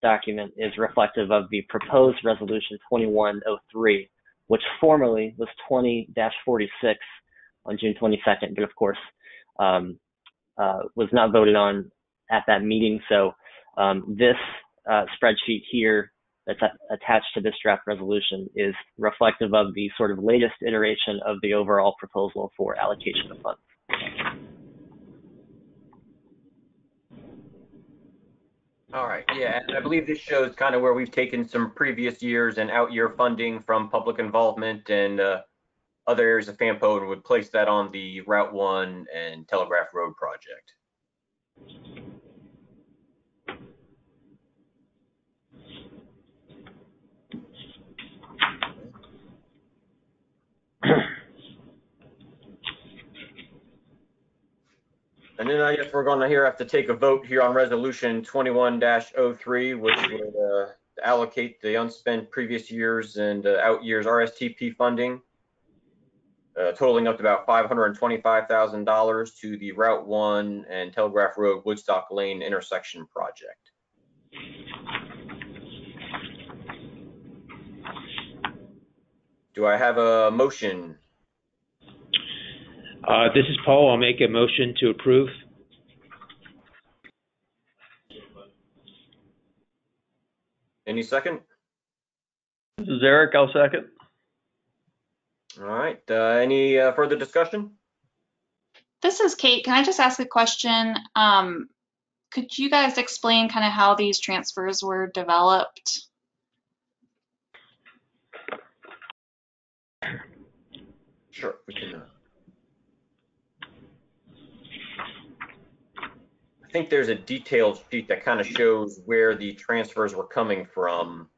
document is reflective of the proposed resolution 2103 which formerly was 20-46 on June 22nd, but of course um, uh, was not voted on at that meeting. So um, this uh, spreadsheet here that's attached to this draft resolution is reflective of the sort of latest iteration of the overall proposal for allocation of funds. All right, yeah, and I believe this shows kind of where we've taken some previous years and out year funding from public involvement and uh, other areas of FAMPO and would place that on the Route One and Telegraph Road project. And then I guess we're gonna here have to take a vote here on resolution twenty-one 3 which would uh, allocate the unspent previous years and uh, out years RSTP funding uh, totaling up to about five hundred and twenty-five thousand dollars to the Route One and Telegraph Road Woodstock Lane intersection project. Do I have a motion? Uh, this is Paul. I'll make a motion to approve. Any second? This is Eric. I'll second. All right, uh, any uh, further discussion? This is Kate. Can I just ask a question? Um, could you guys explain kind of how these transfers were developed? Sure, we can. uh, think there's a detailed sheet that kind of shows where the transfers were coming from.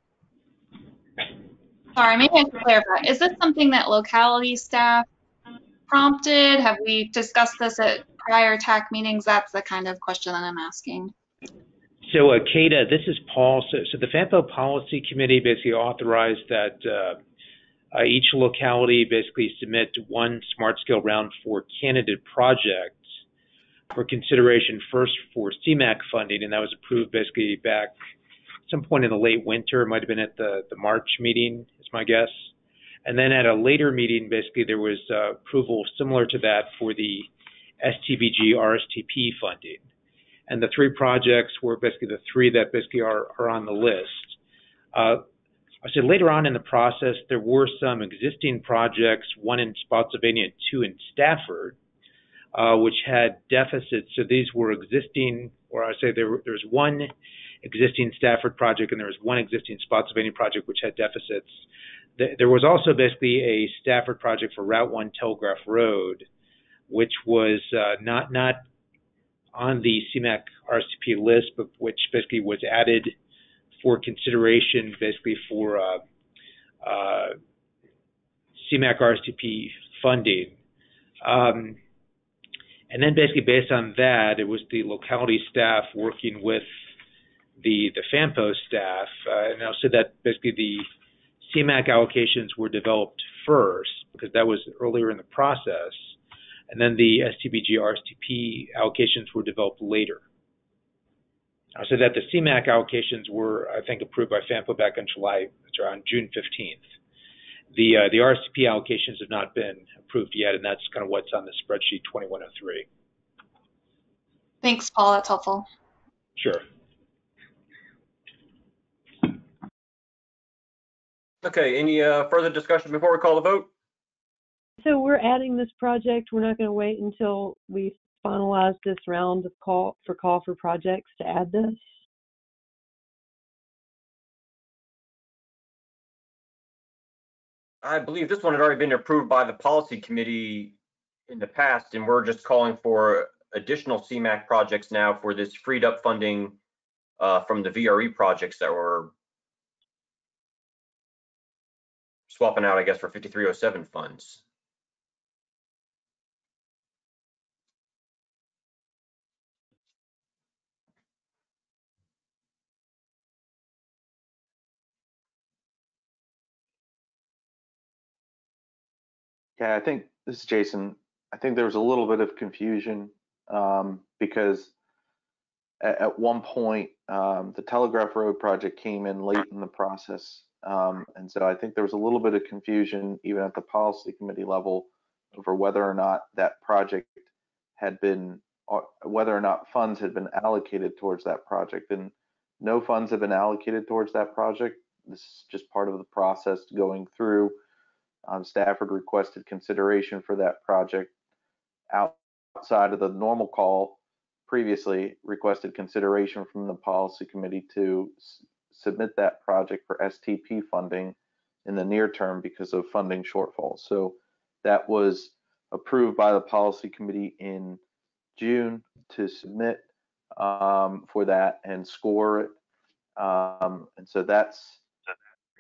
Sorry, maybe I should clarify. Is this something that locality staff prompted? Have we discussed this at prior TAC meetings? That's the kind of question that I'm asking. So, uh, Kata, this is Paul. So, so the FAMPO Policy Committee basically authorized that uh, uh, each locality basically submit one smart scale round four candidate project for consideration first for CMAQ funding, and that was approved basically back some point in the late winter. It might have been at the, the March meeting, is my guess. And then at a later meeting, basically there was uh, approval similar to that for the STBG RSTP funding. And the three projects were basically the three that basically are, are on the list. Uh, I said later on in the process, there were some existing projects, one in Spotsylvania and two in Stafford, uh, which had deficits. So these were existing, or I say there, there's one existing Stafford project and there was one existing Spotsylvania project which had deficits. There was also basically a Stafford project for Route 1 Telegraph Road, which was uh, not not on the CMAQ RSTP list, but which basically was added for consideration, basically for uh, uh, CMAQ RSTP funding. Um, and then basically based on that, it was the locality staff working with the the FAMPO staff, uh, and I'll say that basically the CMAQ allocations were developed first because that was earlier in the process, and then the STBG RSTP allocations were developed later. I'll say that the CMAQ allocations were, I think, approved by FAMPO back in July, it's around June 15th. The uh, the RSTP allocations have not been approved yet, and that's kind of what's on the spreadsheet 2103. Thanks, Paul. That's helpful. Sure. Okay, any uh, further discussion before we call the vote? So we're adding this project. We're not going to wait until we finalize this round of call for call for projects to add this. I believe this one had already been approved by the policy committee in the past, and we're just calling for additional CMAQ projects now for this freed up funding uh, from the VRE projects that were swapping out, I guess, for 5307 funds. Yeah, I think this is Jason. I think there was a little bit of confusion um, because at, at, one point um, the Telegraph Road project came in late in the process, um, and so I think there was a little bit of confusion even at the policy committee level over whether or not that project had been, or whether or not funds had been allocated towards that project, and no funds have been allocated towards that project. This is just part of the process going through. Um, Stafford requested consideration for that project outside of the normal call previously requested consideration from the policy committee to s- submit that project for STP funding in the near term because of funding shortfalls. So that was approved by the policy committee in June to submit um, for that and score it. Um, and so that's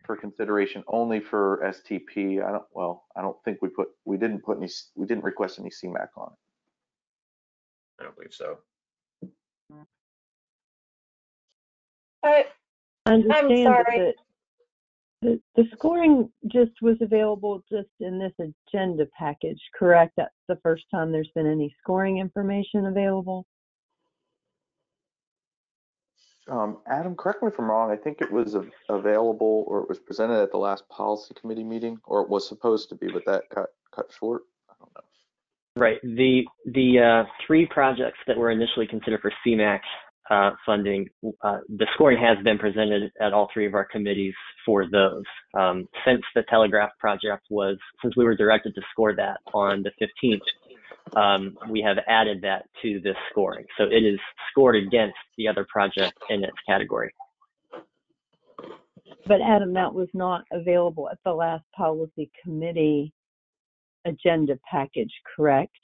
for consideration only for STP. I don't, well, I don't think we put, we didn't put any, we didn't request any CMAQ on it. I don't believe so. I, I understand that sorry. the, the, the scoring just was available just in this agenda package, correct? That's the first time there's been any scoring information available? Um, Adam, correct me if I'm wrong. I think it was av- available or it was presented at the last policy committee meeting, or it was supposed to be, but that got cut short. Right. The the uh, three projects that were initially considered for CMAQ uh, funding, uh, the scoring has been presented at all three of our committees for those. Um, since the Telegraph project was, since we were directed to score that on the 15th, um, we have added that to this scoring. So it is scored against the other project in its category. But Adam, that was not available at the last policy committee agenda package, correct?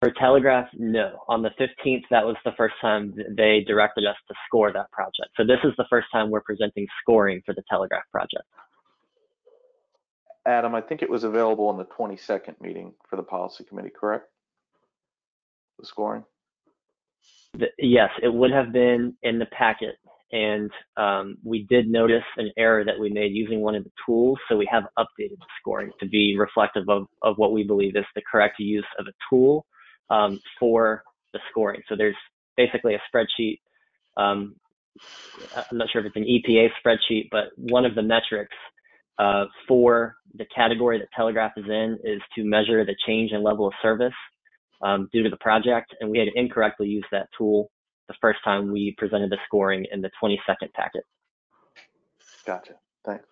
For Telegraph, no. On the 15th, that was the first time they directed us to score that project. So this is the first time we're presenting scoring for the Telegraph project. Adam, I think it was available in the 22nd meeting for the policy committee, correct? The scoring? The, yes, it would have been in the packet. And um, we did notice an error that we made using one of the tools. So we have updated the scoring to be reflective of, of what we believe is the correct use of a tool um, for the scoring. So there's basically a spreadsheet. Um, I'm not sure if it's an EPA spreadsheet, but one of the metrics uh, for the category that Telegraph is in is to measure the change in level of service um, due to the project. And we had incorrectly used that tool the first time we presented the scoring in the 22nd packet. Gotcha. Thanks.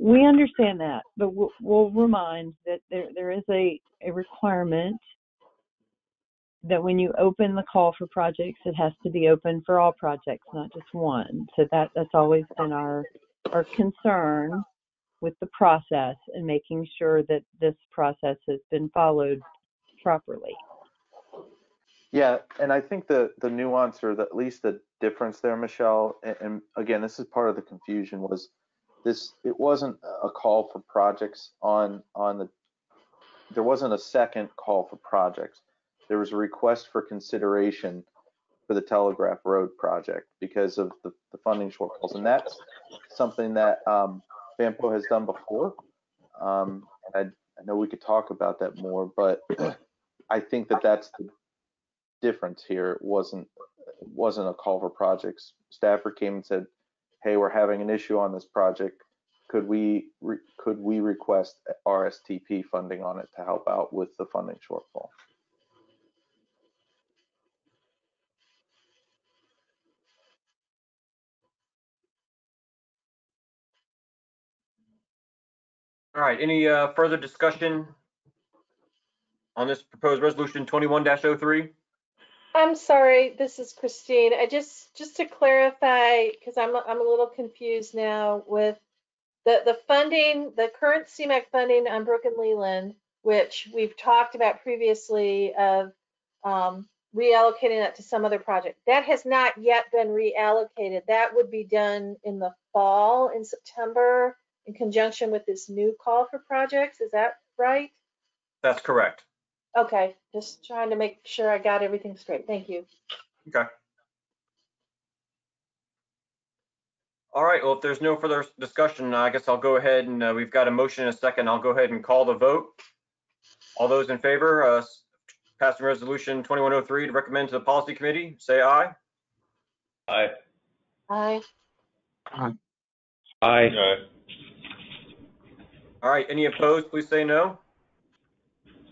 We understand that, but we'll, we'll remind that there, there is a, a requirement that when you open the call for projects, it has to be open for all projects, not just one. So that, that's always been our, our concern with the process and making sure that this process has been followed properly. Yeah, and I think the the nuance or the, at least the difference there, Michelle, and, and again, this is part of the confusion was this. It wasn't a call for projects on on the. There wasn't a second call for projects. There was a request for consideration for the Telegraph Road project because of the, the funding shortfalls, and that's something that um, FAMPO has done before. Um, I, I know we could talk about that more, but I think that that's the difference here. It wasn't it wasn't a call for projects. Stafford came and said, "Hey, we're having an issue on this project. Could we could we request RSTP funding on it to help out with the funding shortfall?" All right, any uh, further discussion on this proposed resolution 21-03? I'm sorry, this is Christine. I just, just to clarify, because I'm, I'm a little confused now with the, the funding, the current CMAQ funding on Brook and Leland, which we've talked about previously of um, reallocating that to some other project. That has not yet been reallocated. That would be done in the fall, in September, in conjunction with this new call for projects. Is that right? That's correct. Okay, just trying to make sure I got everything straight. Thank you. Okay. All right, well, if there's no further discussion, I guess I'll go ahead and uh, we've got a motion and a second. I'll go ahead and call the vote. All those in favor, uh, passing resolution 2103 to recommend to the policy committee, say aye. aye. Aye. Aye. Aye. All right, any opposed, please say no.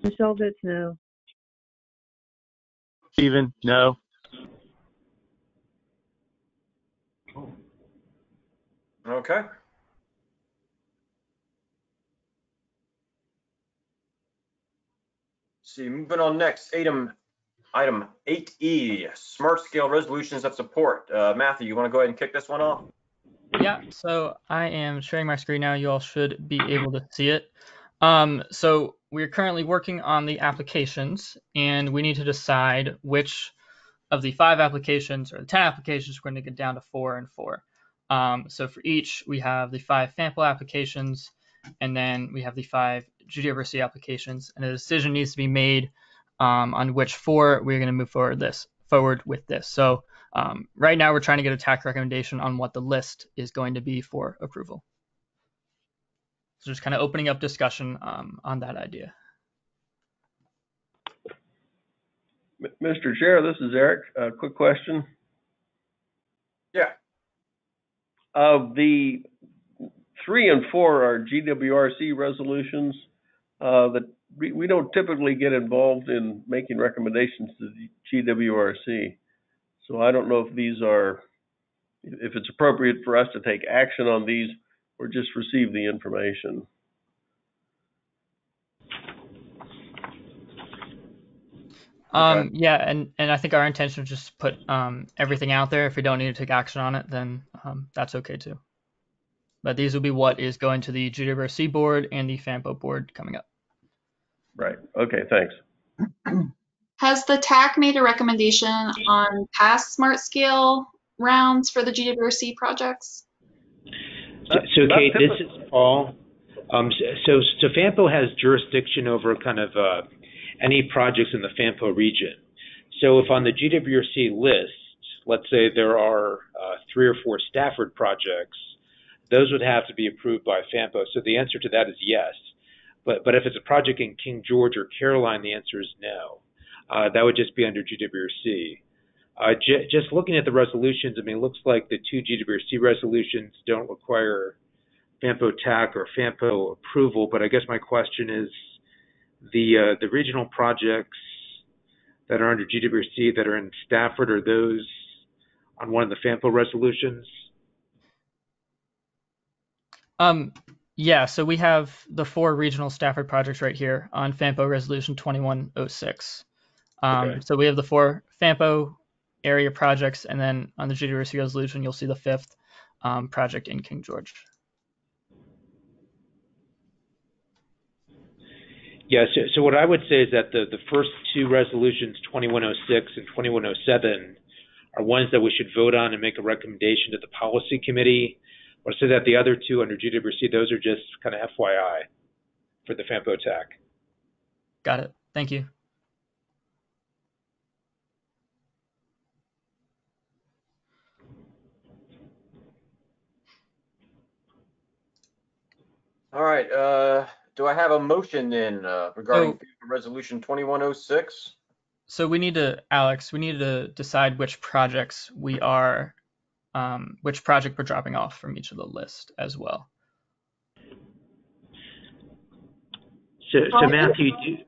Michelle votes no. Stephen, no. Okay. see, moving on next, item, item 8E, smart scale resolutions of support. Uh, Matthew, you want to go ahead and kick this one off? Yeah, so I am sharing my screen now. You all should be able to see it. Um, so we're currently working on the applications and we need to decide which of the five applications or the 10 applications we're going to get down to four and four. Um, so for each, we have the five FAMPO applications and then we have the five GWRC applications and a decision needs to be made um, on which four we're going to move forward this forward with this. So um, right now we're trying to get a TAC recommendation on what the list is going to be for approval. So just kind of opening up discussion um, on that idea. Mr. Chair, this is Eric. Uh, quick question. Yeah. Of the three and four are GWRC resolutions uh, that we, we don't typically get involved in making recommendations to the GWRC. So I don't know if these are, if it's appropriate for us to take action on these or just receive the information. Um, yeah, and, and I think our intention is just to put um, everything out there. If we don't need to take action on it, then um, that's okay too. But these will be what is going to the GWRC board and the FAMPO board coming up. Right. Okay, thanks. Has the TAC made a recommendation on past smart scale rounds for the GWRC projects? So, so Kate, this is Paul. Um, so, so FAMPO has jurisdiction over kind of uh, any projects in the FAMPO region. So if on the GWRC list, let's say there are uh, three or four Stafford projects, those would have to be approved by FAMPO. So the answer to that is yes. But, but if it's a project in King George or Caroline, the answer is no. Uh, that would just be under GWRC. Uh, j- just looking at the resolutions, I mean, it looks like the two GWRC resolutions don't require FAMPO TAC or FAMPO approval, but I guess my question is the uh, the regional projects that are under GWRC that are in Stafford, are those on one of the FAMPO resolutions? Um, yeah, so we have the four regional Stafford projects right here on FAMPO Resolution 2106. Um, Okay. So we have the four FAMPO area projects, and then on the GWRC resolution, you'll see the fifth um, project in King George. Yeah, so, so what I would say is that the, the first two resolutions, 2106 and 2107, are ones that we should vote on and make a recommendation to the policy committee. Or say that the other two under GWC, those are just kind of FYI for the FAMPO TAC. Got it. Thank you. All right, uh, do I have a motion then, uh, regarding resolution 2106? So we need to, Alex, we need to decide which projects we are, um, which project we're dropping off from each of the list as well. So, so Matthew, do,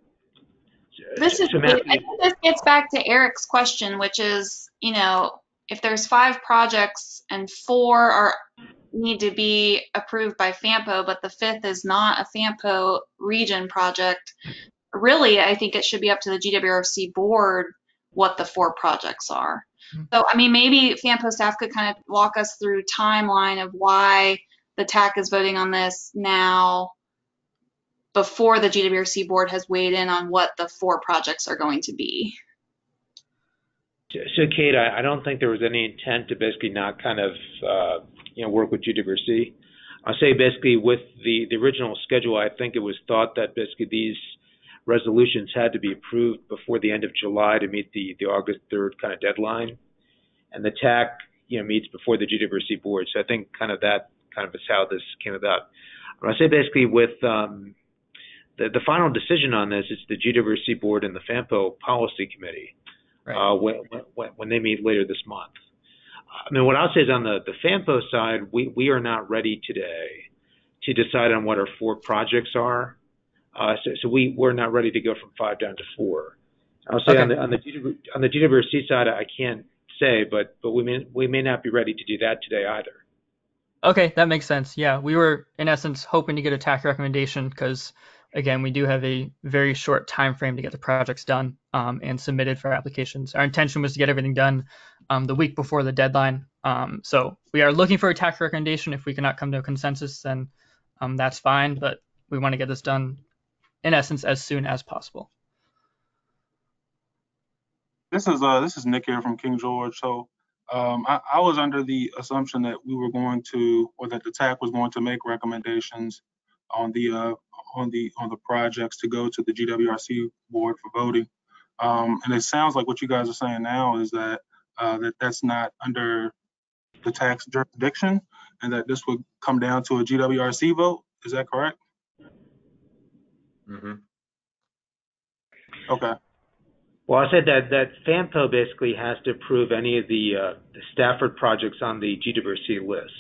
This is, so I think this gets back to Eric's question, which is, you know, if there's five projects and four are need to be approved by FAMPO, but the fifth is not a FAMPO region project, really, I think it should be up to the GWRC board what the four projects are. So, I mean, maybe FAMPO staff could kind of walk us through timeline of why the TAC is voting on this now before the GWRC board has weighed in on what the four projects are going to be. so Kate, I, I don't think there was any intent to basically not kind of, uh, you know, work with GWC. I'll say basically with the, the original schedule, I think it was thought that basically these resolutions had to be approved before the end of July to meet the, the August 3rd kind of deadline. And the TAC, you know, meets before the GWC board. So I think kind of that kind of is how this came about. I say basically with um, the, the final decision on this, it's the GWC board and the FAMPO policy committee uh, when, when, when they meet later this month. I mean, what I'll say is on the, the FAMPO side, we, we are not ready today to decide on what our four projects are. Uh, so, so we, we're not ready to go from five down to four. I'll say Okay. on the, on the, on the GWC side, I can't say, but, but we may, we may not be ready to do that today either. Okay, that makes sense. Yeah, we were in essence hoping to get a TAC recommendation because again, we do have a very short time frame to get the projects done um, and submitted for applications. Our intention was to get everything done um, the week before the deadline. Um, so we are looking for a TAC recommendation. If we cannot come to a consensus, then um, that's fine. But we want to get this done, in essence, as soon as possible. This is uh this is Nick here from King George. So um, I, I was under the assumption that we were going to, or that the TAC was going to make recommendations on the uh, on the on the projects to go to the GWRC board for voting. Um, and it sounds like what you guys are saying now is that uh, that that's not under the TAC's jurisdiction, and that this would come down to a GWRC vote. Is that correct? Mm-hmm. Okay. Well, I said that that FAMPO basically has to approve any of the, uh, the Stafford projects on the GWRC list,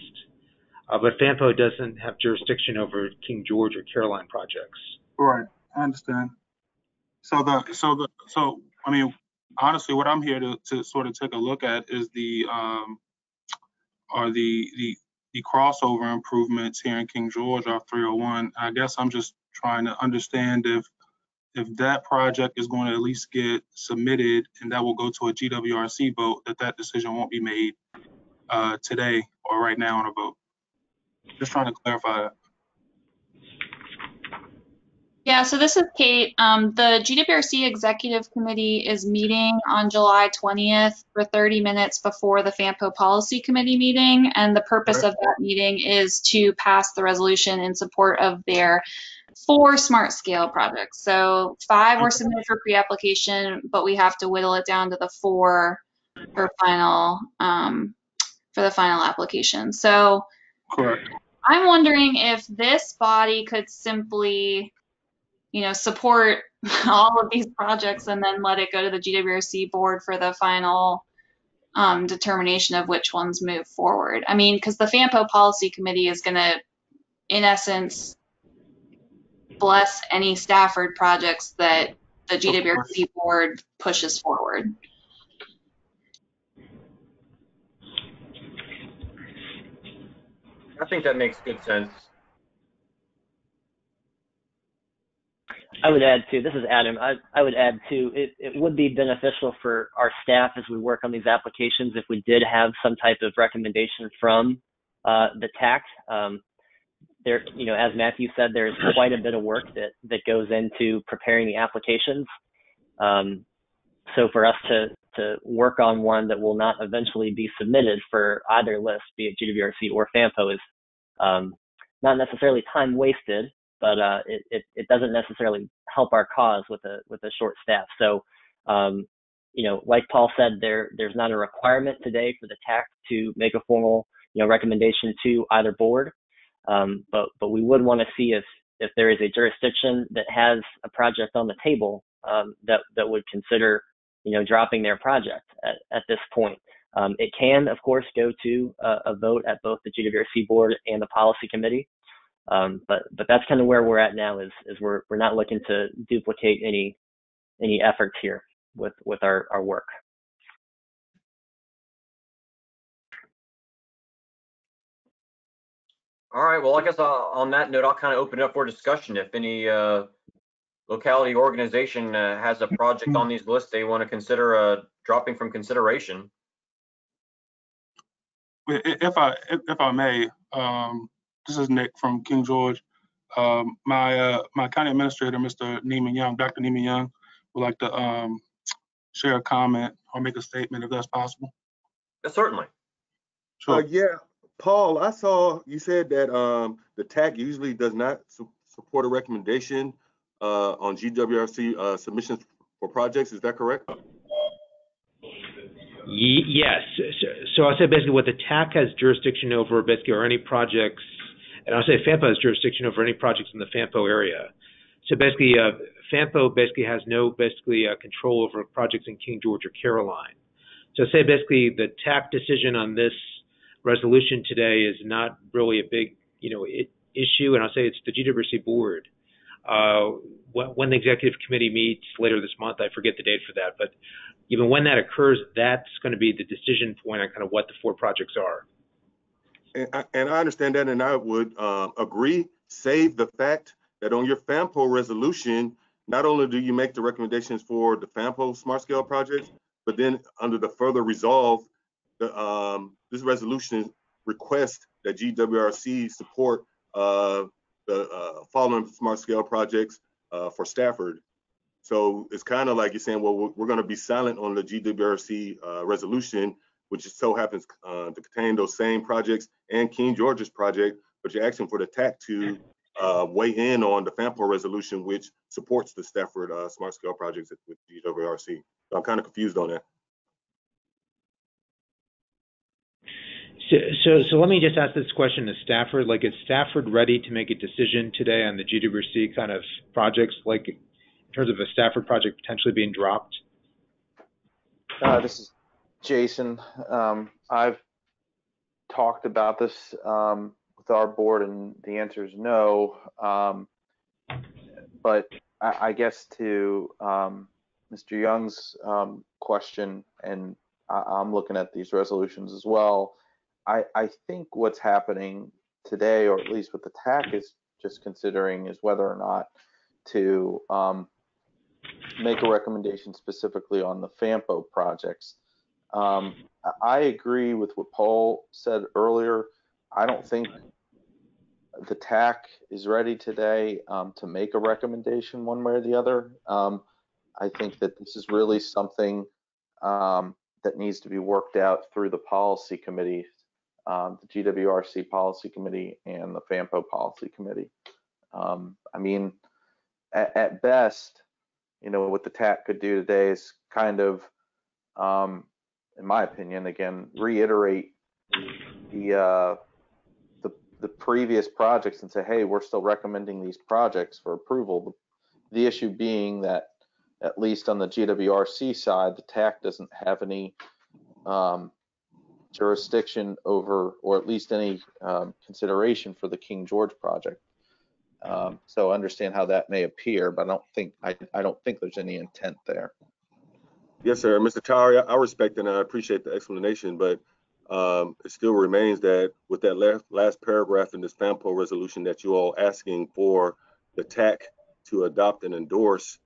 uh, but FAMPO doesn't have jurisdiction over King George or Caroline projects. Right. I understand. So the so the so I mean honestly, what I'm here to to sort of take a look at is the um are the the the crossover improvements here in King George off 301. I guess I'm just trying to understand if if that project is going to at least get submitted and that will go to a GWRC vote, that that decision won't be made uh, today or right now on a vote. Just trying to clarify that. Yeah, so this is Kate. Um, the GWRC Executive Committee is meeting on July 20th for 30 minutes before the FAMPO Policy Committee meeting. And the purpose of that meeting is to pass the resolution in support of their four smart scale projects. So five were submitted for pre-application, but we have to whittle it down to the four for final um, for the final application. So Correct. I'm wondering if this body could simply, you know, support all of these projects and then let it go to the GWRC board for the final um, determination of which ones move forward. I mean, because the FAMPO policy committee is going to, in essence, bless any Stafford projects that the GWRC board pushes forward. I think that makes good sense. I would add too, this is Adam, I, I would add too, it, it would be beneficial for our staff as we work on these applications if we did have some type of recommendation from uh, the TAC. Um, there, you know, as Matthew said, there's quite a bit of work that, that goes into preparing the applications. Um, so for us to, to work on one that will not eventually be submitted for either list, be it GWRC or FAMPO, is um, not necessarily time wasted, but uh, it, it, it, doesn't necessarily help our cause with a with a short staff. So, um, you know, like Paul said, there there's not a requirement today for the TAC to make a formal you know recommendation to either board, um, but but we would want to see if if there is a jurisdiction that has a project on the table um, that that would consider you know dropping their project at, at this point. Um, it can, of course, go to a, a, vote at both the GWRC board and the policy committee. Um, but but that's kind of where we're at now is is we're we're not looking to duplicate any any efforts here with with our our work. All right. Well, I guess I'll, on that note, I'll kind of open it up for discussion. If any uh, locality organization uh, has a project on these lists they want to consider uh, dropping from consideration. If I if, if I may, um, this is Nick from King George. Um, my uh, my county administrator, Mr. Neiman Young, Dr. Neiman Young, would like to um, share a comment or make a statement if that's possible. Yeah, certainly. Sure. Uh, yeah, Paul, I saw you said that um, the TAC usually does not su support a recommendation uh, on GWRC uh, submissions for projects. Is that correct? Yes. So, I'll say basically what the TAC has jurisdiction over basically are any projects, and I'll say FAMPO has jurisdiction over any projects in the FAMPO area. So basically, uh, FAMPO basically has no basically uh, control over projects in King George or Caroline. So say basically the TAC decision on this resolution today is not really a big, you know, it, issue, and I'll say it's the GWRC board. Uh, when the executive committee meets later this month, I forget the date for that, but even when that occurs, that's going to be the decision point on kind of what the four projects are. And I, and I understand that, and I would uh, agree, save the fact that on your FAMPO resolution, not only do you make the recommendations for the FAMPO smart scale projects, but then under the further resolve, the, um, this resolution requests that GWRC support uh, the uh, following smart scale projects uh, for Stafford. So it's kind of like you're saying, well, we're, we're going to be silent on the GWRC uh, resolution, which just so happens uh, to contain those same projects and King George's project, but you're asking for the TAC to uh, weigh in on the FAMPO resolution, which supports the Stafford uh, smart scale projects with GWRC. So I'm kind of confused on that. So, so, let me just ask this question to Stafford. Like, is Stafford ready to make a decision today on the GWRC kind of projects, like in terms of a Stafford project potentially being dropped? Uh, this is Jason. Um, I've talked about this um, with our board, and the answer is no. Um, but I, I, guess to um, Mr. Young's um, question, and I, I'm looking at these resolutions as well. I, I think what's happening today, or at least what the TAC is just considering, is whether or not to um, make a recommendation specifically on the FAMPO projects. Um, I agree with what Paul said earlier. I don't think the TAC is ready today um, to make a recommendation one way or the other. Um, I think that this is really something um, that needs to be worked out through the policy committee um, the GWRC Policy Committee and the FAMPO Policy Committee. Um, I mean, at, at, best, you know, what the TAC could do today is kind of, um, in my opinion, again, reiterate the, uh, the the previous projects and say, hey, we're still recommending these projects for approval. The issue being that, at least on the GWRC side, the TAC doesn't have any um, jurisdiction over, or at least any um, consideration for the King George project. Um, so understand how that may appear, but I don't think I, I don't think there's any intent there. Yes, sir, Mr. Tower. I respect and I appreciate the explanation, but um, it still remains that with that last, last paragraph in this FAMPO resolution that you all asking for the TAC to adopt and endorse,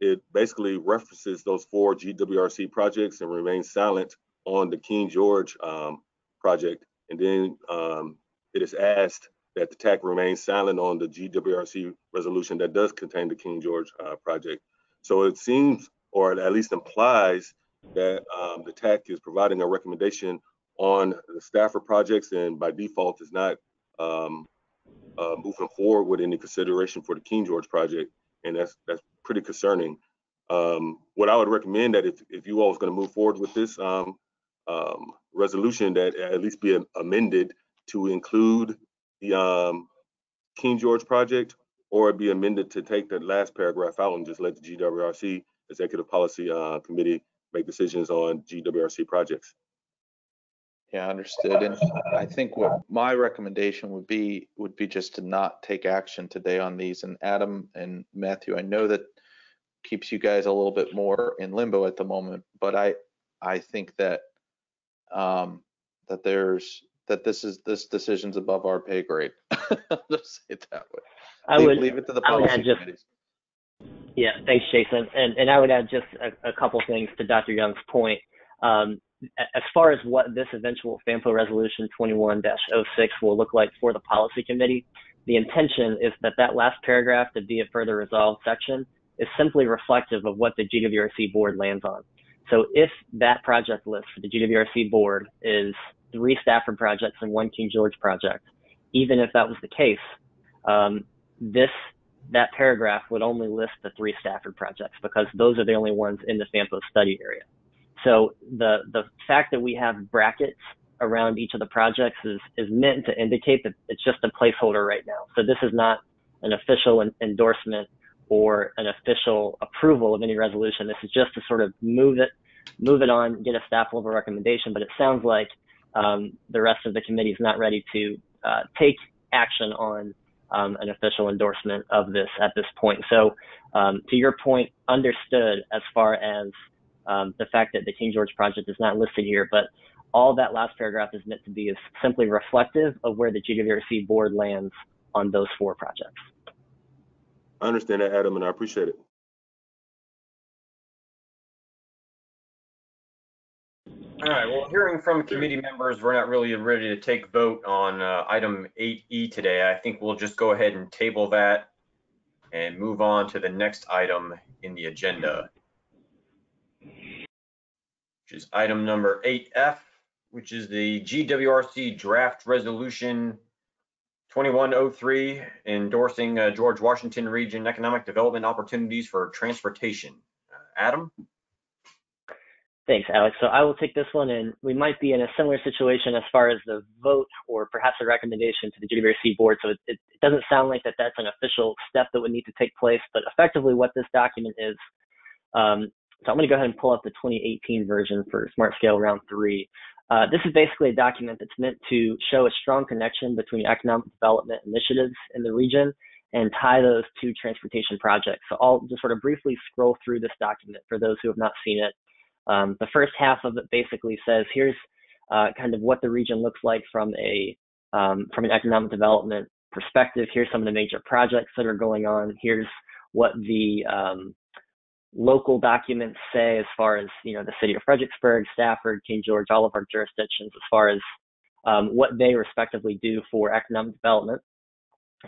it basically references those four GWRC projects and remains silent on the King George um, project, and then um, it is asked that the TAC remain silent on the GWRC resolution that does contain the King George uh, project. So it seems, or at least implies, that um, the TAC is providing a recommendation on the Stafford projects, and by default is not um, uh, moving forward with any consideration for the King George project, and that's that's pretty concerning. Um, what I would recommend that if, if you all is going to move forward with this, um, um, resolution that at least be amended to include the um, King George project, or be amended to take the last paragraph out and just let the GWRC Executive Policy uh, Committee make decisions on GWRC projects. Yeah, understood. And I think what my recommendation would be would be just to not take action today on these. And Adam and Matthew, I know that keeps you guys a little bit more in limbo at the moment, but I I think that um, that there's that this is this decision's above our pay grade. just say it that way. I leave, would leave it to the policy committees. Yeah, thanks, Jason. And and I would add just a, a couple things to Dr. Young's point. Um, as far as what this eventual FAMPO resolution 21-06 will look like for the policy committee, the intention is that that last paragraph, the be it further resolved section, is simply reflective of what the GWRC board lands on. So if that project list for the GWRC board is three Stafford projects and one King George project, even if that was the case, um, this that paragraph would only list the three Stafford projects because those are the only ones in the FAMPO study area. So the the fact that we have brackets around each of the projects is is meant to indicate that it's just a placeholder right now. So this is not an official endorsement or an official approval of any resolution. This is just to sort of move it, move it on, get a staff level recommendation. But it sounds like um, the rest of the committee is not ready to uh, take action on um, an official endorsement of this at this point. So, um, to your point, understood as far as um, the fact that the King George project is not listed here, but all that last paragraph is meant to be is simply reflective of where the GWRC board lands on those four projects. I understand that, Adam, and I appreciate it. All right, well, hearing from committee members, we're not really ready to take vote on uh, item 8E today. I think we'll just go ahead and table that and move on to the next item in the agenda, which is item number 8F, which is the GWRC draft resolution 2103 endorsing uh, George Washington Region Economic Development Opportunities for Transportation. Uh, Adam? Thanks, Alex. So I will take this one, and we might be in a similar situation as far as the vote or perhaps a recommendation to the GWRC board. So it, it, doesn't sound like that that's an official step that would need to take place, but effectively what this document is. Um, so I'm going to go ahead and pull up the 2018 version for Smart Scale Round 3. Uh, this is basically a document that's meant to show a strong connection between economic development initiatives in the region and tie those to transportation projects. So I'll just sort of briefly scroll through this document for those who have not seen it. Um, the first half of it basically says here's uh, kind of what the region looks like from a um, from an economic development perspective. Here's some of the major projects that are going on. Here's what the um, local documents say as far as you know the city of Fredericksburg, Stafford, King George, all of our jurisdictions as far as um, what they respectively do for economic development.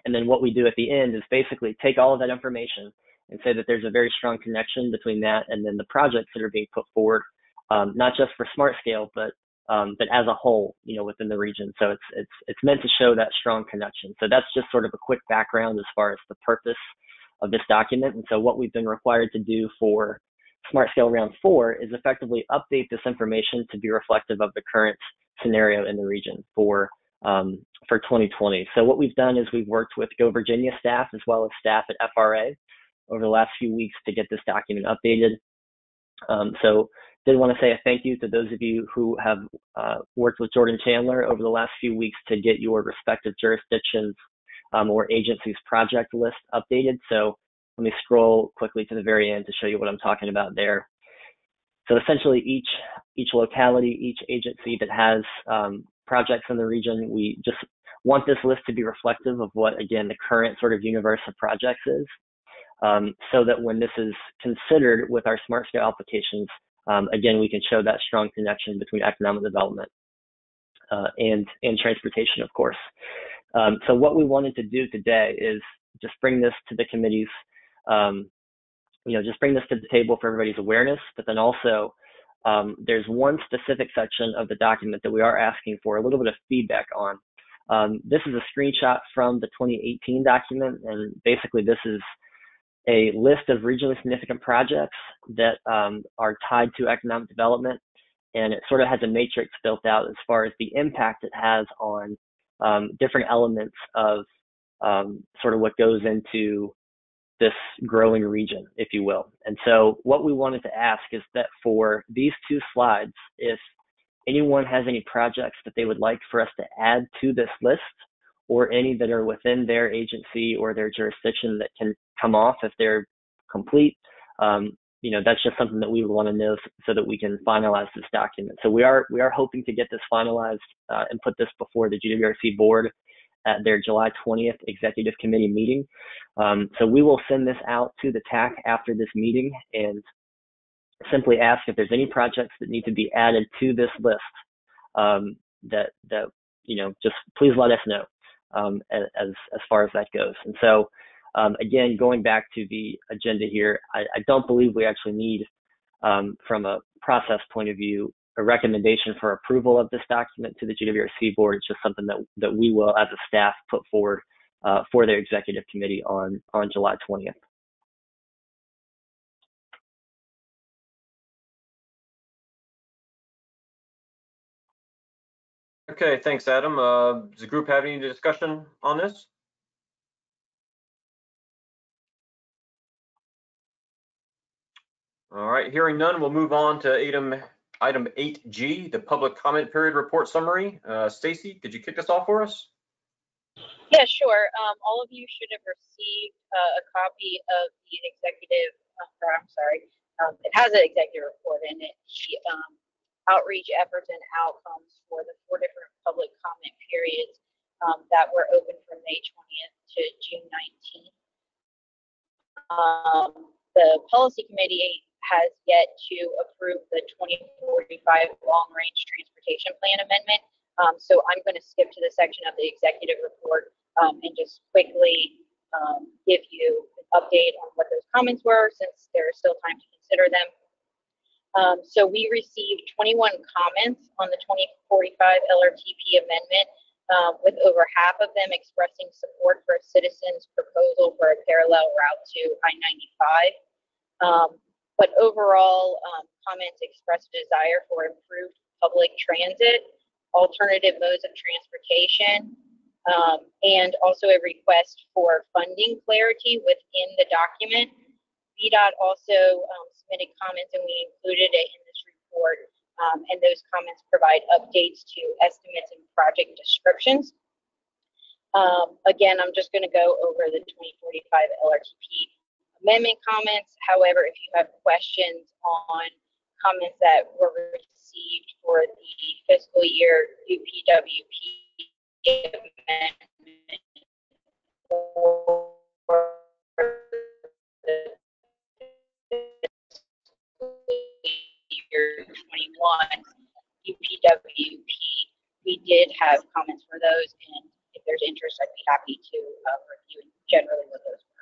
And then what we do at the end is basically take all of that information and say that there's a very strong connection between that and then the projects that are being put forward, um, not just for smart scale, but um, but as a whole, you know, within the region. So it's it's it's meant to show that strong connection. So that's just sort of a quick background as far as the purpose of this document. And so what we've been required to do for Smart Scale Round 4 is effectively update this information to be reflective of the current scenario in the region for um, for 2020. So what we've done is we've worked with Go Virginia staff as well as staff at FRA over the last few weeks to get this document updated. Um, so did want to say a thank you to those of you who have uh, worked with Jordan Chandler over the last few weeks to get your respective jurisdictions um, or agencies project list updated. So let me scroll quickly to the very end to show you what I'm talking about there. So essentially each, each locality, each agency that has um, projects in the region, we just want this list to be reflective of what, again, the current sort of universe of projects is um, so that when this is considered with our smart scale applications, um, again, we can show that strong connection between economic development uh, and, and transportation, of course. Um, so what we wanted to do today is just bring this to the committee's, um, you know, just bring this to the table for everybody's awareness, but then also um, there's one specific section of the document that we are asking for a little bit of feedback on. Um, this is a screenshot from the 2018 document, and basically this is a list of regionally significant projects that um, are tied to economic development, and it sort of has a matrix built out as far as the impact it has on um, different elements of um, sort of what goes into this growing region, if you will. And so what we wanted to ask is that for these two slides, if anyone has any projects that they would like for us to add to this list, or any that are within their agency or their jurisdiction that can come off if they're complete. Um, you know, that's just something that we would want to know so that we can finalize this document. So we are we are hoping to get this finalized uh, and put this before the GWRC board at their July 20th executive committee meeting. Um, so we will send this out to the TAC after this meeting and simply ask if there's any projects that need to be added to this list um, that that you know just please let us know um, as as far as that goes. And so, um, again, going back to the agenda here, I, I don't believe we actually need, um, from a process point of view, a recommendation for approval of this document to the GWRC board. It's just something that that we will, as a staff, put forward uh, for their executive committee on on July 20th. Okay, thanks, Adam. Uh, does the group have any discussion on this? All right, hearing none, we'll move on to item item 8G, the public comment period report summary. Uh, Stacy, could you kick this off for us? Yeah, sure. Um, all of you should have received uh, a copy of the executive, uh, I'm sorry, um, it has an executive report in it. The um, outreach efforts and outcomes for the four different public comment periods um, that were open from May 20th to June 19th. Um, the policy committee has yet to approve the 2045 long-range transportation plan amendment. Um, so I'm going to skip to the section of the executive report um, and just quickly um, give you an update on what those comments were since there is still time to consider them. Um, so we received 21 comments on the 2045 LRTP amendment, um, with over half of them expressing support for a citizen's proposal for a parallel route to I-95. Um, but overall, um, comments expressed a desire for improved public transit, alternative modes of transportation, um, and also a request for funding clarity within the document. VDOT also um, submitted comments and we included it in this report. Um, and those comments provide updates to estimates and project descriptions. Um, again, I'm just going to go over the 2045 LRTP amendment comments. However, if you have questions on comments that were received for the fiscal year UPWP amendment or year 21 UPWP, we did have comments for those, and if there's interest, I'd be happy to uh, review generally what those were.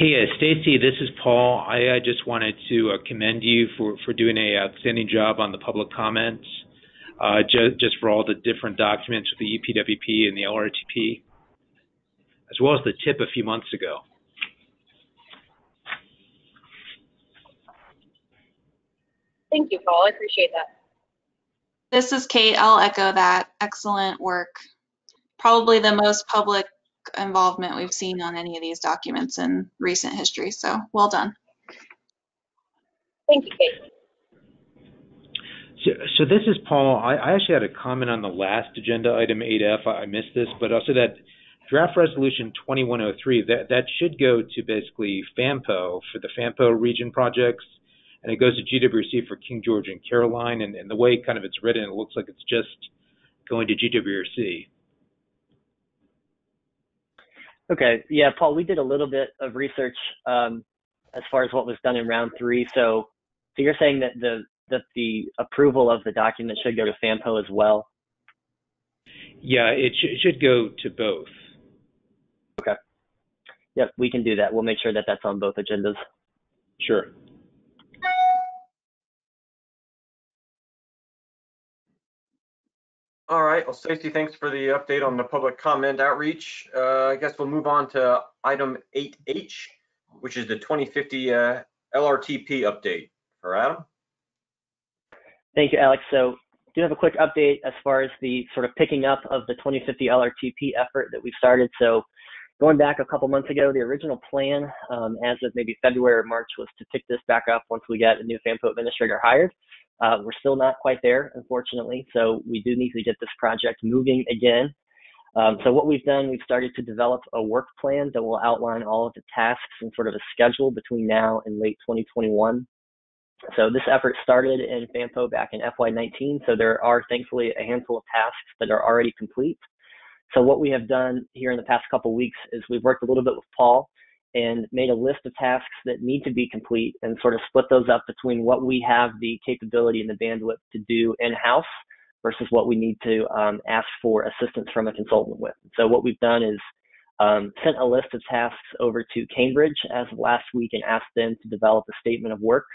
Hey, uh, Stacy, this is Paul. I uh, just wanted to uh, commend you for, for doing a outstanding job on the public comments, uh, ju- just for all the different documents with the UPWP and the LRTP, as well as the tip a few months ago. Thank you, Paul. I appreciate that. This is Kate. I'll echo that. Excellent work. Probably the most public involvement we've seen on any of these documents in recent history. So well done. Thank you, Kate. So, so this is Paul. I, I actually had a comment on the last agenda item 8F. I missed this, but also that draft resolution 2103 that that should go to basically FAMPO for the FAMPO region projects, and it goes to GWRC for King George and Caroline. And, and the way kind of it's written, it looks like it's just going to GWRC. Okay, yeah, Paul, we did a little bit of research um, as far as what was done in round three. So, so you're saying that the that the approval of the document should go to FAMPO as well? Yeah, it, sh- it should go to both. Okay. Yep, we can do that. We'll make sure that that's on both agendas. Sure. All right. Well, Stacy, thanks for the update on the public comment outreach. Uh, I guess we'll move on to item 8H, which is the 2050 uh, LRTP update for Adam. Thank you, Alex. So do have a quick update as far as the sort of picking up of the 2050 LRTP effort that we started. So going back a couple months ago, the original plan um, as of maybe February or March was to pick this back up once we get a new FAMPO administrator hired. Uh, we're still not quite there, unfortunately, so we do need to get this project moving again. Um, so what we've done, we've started to develop a work plan that will outline all of the tasks and sort of a schedule between now and late 2021. So this effort started in FAMPO back in FY19, so there are thankfully a handful of tasks that are already complete. So what we have done here in the past couple weeks is we've worked a little bit with Paul and made a list of tasks that need to be complete and sort of split those up between what we have the capability and the bandwidth to do in-house versus what we need to um, ask for assistance from a consultant with. So what we've done is um, sent a list of tasks over to Cambridge as of last week and asked them to develop a statement of work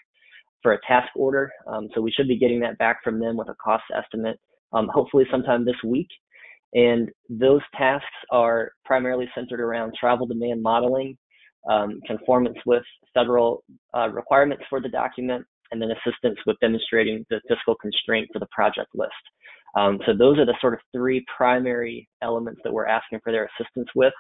for a task order. Um, so we should be getting that back from them with a cost estimate, um, hopefully sometime this week. And those tasks are primarily centered around travel demand modeling, um, conformance with federal uh, requirements for the document, and then assistance with demonstrating the fiscal constraint for the project list. Um, so those are the sort of three primary elements that we're asking for their assistance with.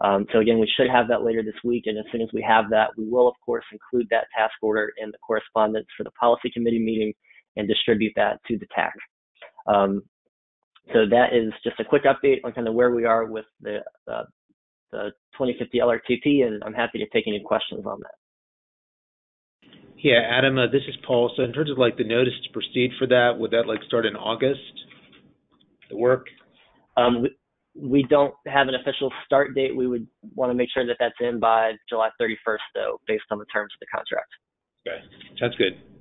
Um, so again, we should have that later this week, and as soon as we have that, we will of course include that task order in the correspondence for the policy committee meeting and distribute that to the TAC. Um, so that is just a quick update on kind of where we are with the uh, the 2050 LRTP, and I'm happy to take any questions on that. Yeah, Adam, uh, this is Paul. So in terms of like the notice to proceed for that, would that like start in August? The work? Um, we, we don't have an official start date. We would want to make sure that that's in by July 31st, though, based on the terms of the contract. Okay, sounds good.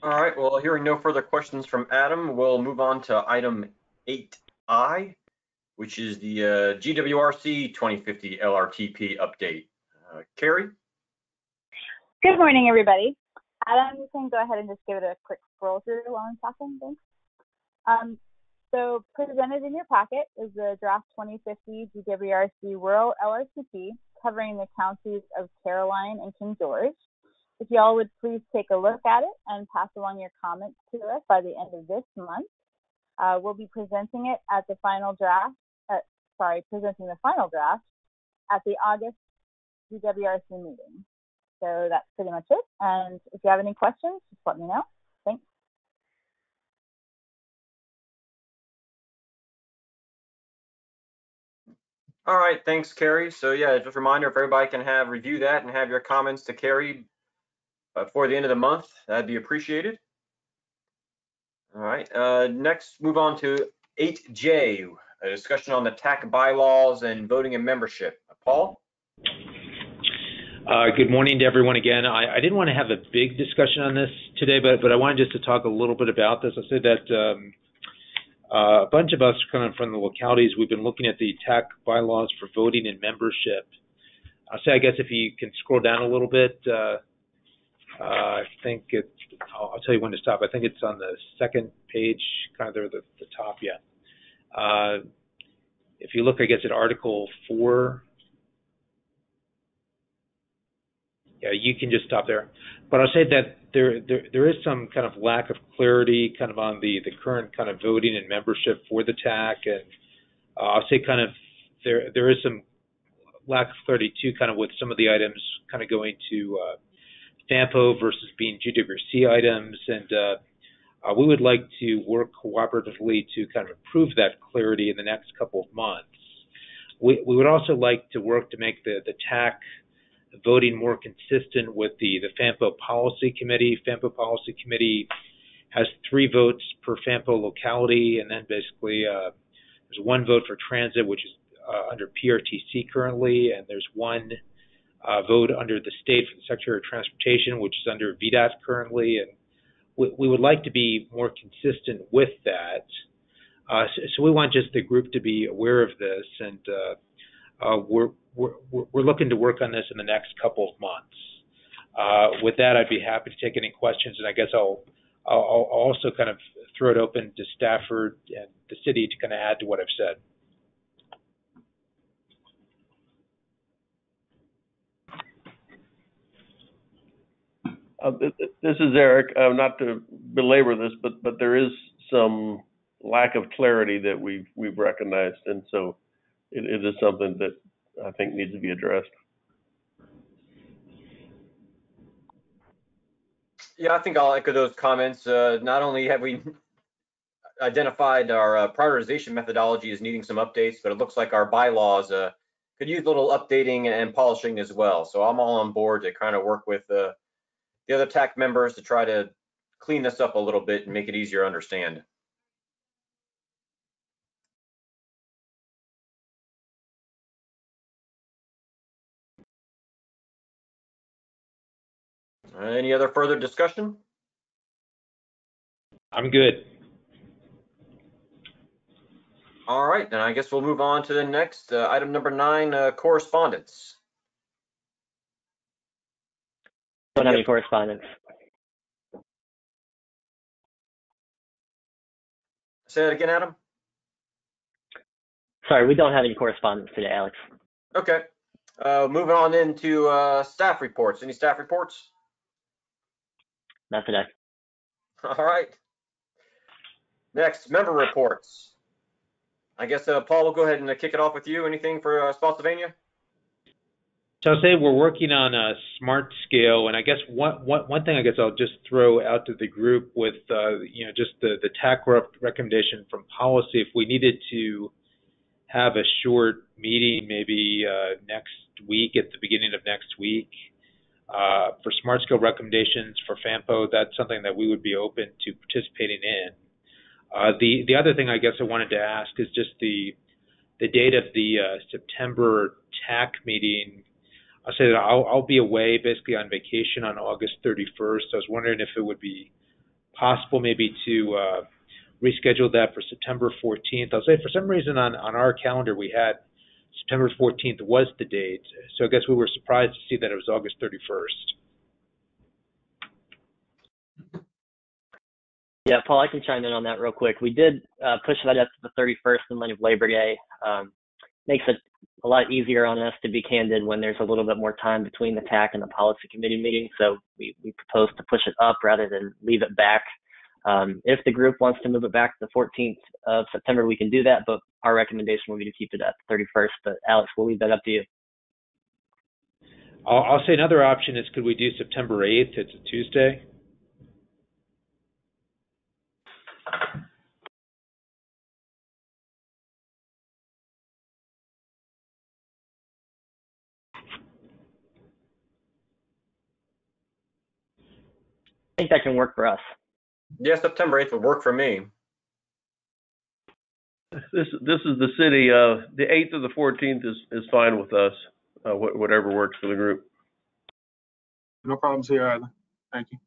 All right, well, hearing no further questions from Adam, we'll move on to item 8I, which is the uh, GWRC 2050 LRTP update. Uh, Carrie? Good morning, everybody. Adam, you can go ahead and just give it a quick scroll through while I'm talking. Thanks. Um, so presented in your packet is the draft 2050 GWRC Rural LRTP covering the counties of Caroline and King George. If y'all would please take a look at it and pass along your comments to us by the end of this month. Uh, we'll be presenting it at the final draft, uh, sorry, presenting the final draft at the August GWRC meeting. So that's pretty much it. And if you have any questions, just let me know. Thanks. All right, thanks, Carrie. So yeah, just a reminder, if everybody can have review that and have your comments to Carrie before the end of the month, that'd be appreciated. All right, uh, next move on to 8J, a discussion on the TAC bylaws and voting and membership. Paul? Uh, good morning to everyone again. I, I, didn't want to have a big discussion on this today, but but I wanted just to talk a little bit about this. I said that um, uh, a bunch of us coming from the localities, we've been looking at the TAC bylaws for voting and membership. I'll say, I guess if you can scroll down a little bit, uh, uh, I think it, I'll, I'll, tell you when to stop. I think it's on the second page, kind of there, the, the top, yeah. Uh, if you look, I guess, at Article 4, yeah, you can just stop there. But I'll say that there, there there is some kind of lack of clarity kind of on the, the current kind of voting and membership for the TAC. And uh, I'll say kind of there there is some lack of clarity too, kind of with some of the items kind of going to uh, FAMPO versus being GWRC items. And uh, uh, we would like to work cooperatively to kind of improve that clarity in the next couple of months. We, we would also like to work to make the, the TAC voting more consistent with the, the FAMPO Policy Committee. FAMPO Policy Committee has three votes per FAMPO locality, and then basically uh, there's one vote for transit, which is uh, under PRTC currently, and there's one uh, vote under the state for the Secretary of Transportation, which is under VDOT currently, and we, we would like to be more consistent with that. Uh, so, so, we want just the group to be aware of this, and uh, uh, we're, we're, we're looking to work on this in the next couple of months. Uh, with that, I'd be happy to take any questions, and I guess I'll, I'll, I'll also kind of throw it open to Stafford and the city to kind of add to what I've said. Uh, this is Eric. Uh, not to belabor this, but but there is some lack of clarity that we've we've recognized, and so it, it is something that I think needs to be addressed. Yeah, I think I'll echo those comments. Uh, not only have we identified our uh, prioritization methodology as needing some updates, but it looks like our bylaws uh, could use a little updating and polishing as well. So I'm all on board to kind of work with uh, the other TAC members to try to clean this up a little bit and make it easier to understand. Any other further discussion? I'm good. All right, then I guess we'll move on to the next uh, item number nine, uh, correspondence. Don't have any correspondence. Say that again, Adam. Sorry, we don't have any correspondence today, Alex. Okay. Uh, moving on into uh, staff reports. Any staff reports? Not today. All right. Next, member reports. I guess uh, Paul will go ahead and uh, kick it off with you. Anything for uh, Spotsylvania? So I'll say we're working on a smart scale, and I guess one, one, one thing I guess I'll just throw out to the group with uh, you know just the the TAC recommendation from policy. If we needed to have a short meeting maybe uh, next week, at the beginning of next week. Uh, for smart scale recommendations for FAMPO, that's something that we would be open to participating in. Uh, the the other thing I guess I wanted to ask is just the the date of the uh, September TAC meeting. I'll say that I'll, I'll be away basically on vacation on August 31st. I was wondering if it would be possible maybe to uh, reschedule that for September 14th. I'll say for some reason on, on our calendar we had September 14th was the date. So I guess we were surprised to see that it was August 31st. Yeah, Paul, I can chime in on that real quick. We did uh, push that up to the 31st in light of Labor Day. Um, makes it a lot easier on us to be candid when there's a little bit more time between the TAC and the policy committee meeting. So we, we propose to push it up rather than leave it back. Um, if the group wants to move it back to the 14th of September, we can do that, but our recommendation would be to keep it at the 31st. But Alex, we'll leave that up to you. I'll, I'll say another option is could we do September 8th? It's a Tuesday. Think that can work for us. Yeah, September 8th would work for me. This this is the city. Uh, the 8th or the 14th is is fine with us. Uh, wh- whatever works for the group. No problems here either. Thank you.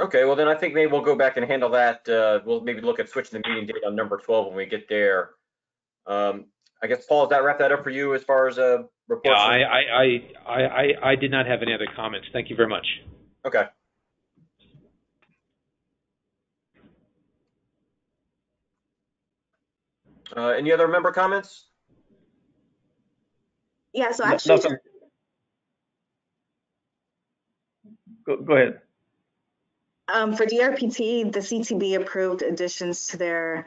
Okay, well then I think maybe we'll go back and handle that. Uh, we'll maybe look at switching the meeting date on number 12 when we get there. Um, I guess, Paul, does that wrap that up for you as far as uh, Yeah, reports? I, I, I, I, I- I did not have any other comments. Thank you very much. Okay. Uh, any other member comments? Yeah, so No- actually. Go, go ahead. um, for DRPT, the CTB approved additions to their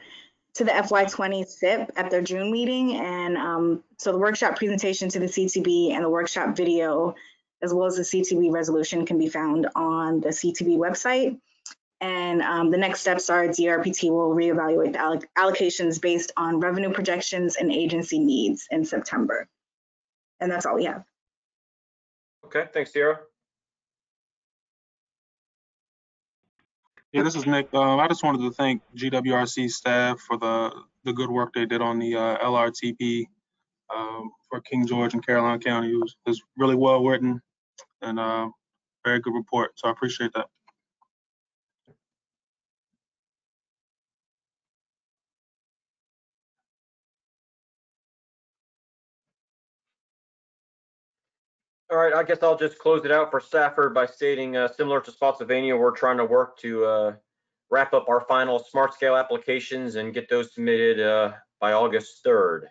to the FY20 SIP at their June meeting, and um, so the workshop presentation to the CTB and the workshop video, as well as the CTB resolution, can be found on the CTB website. And um, the next steps are DRPT will reevaluate the alloc- allocations based on revenue projections and agency needs in September. And that's all we have. Okay, thanks, Sierra. Yeah, this is Nick. Um, I just wanted to thank GWRC staff for the, the good work they did on the uh, LRTP um, for King George and Caroline County. It was, it was really well written and uh, very good report. So I appreciate that. All right, I guess I'll just close it out for Stafford by stating, uh, similar to Spotsylvania, we're trying to work to uh, wrap up our final smart scale applications and get those submitted uh, by August 3rd.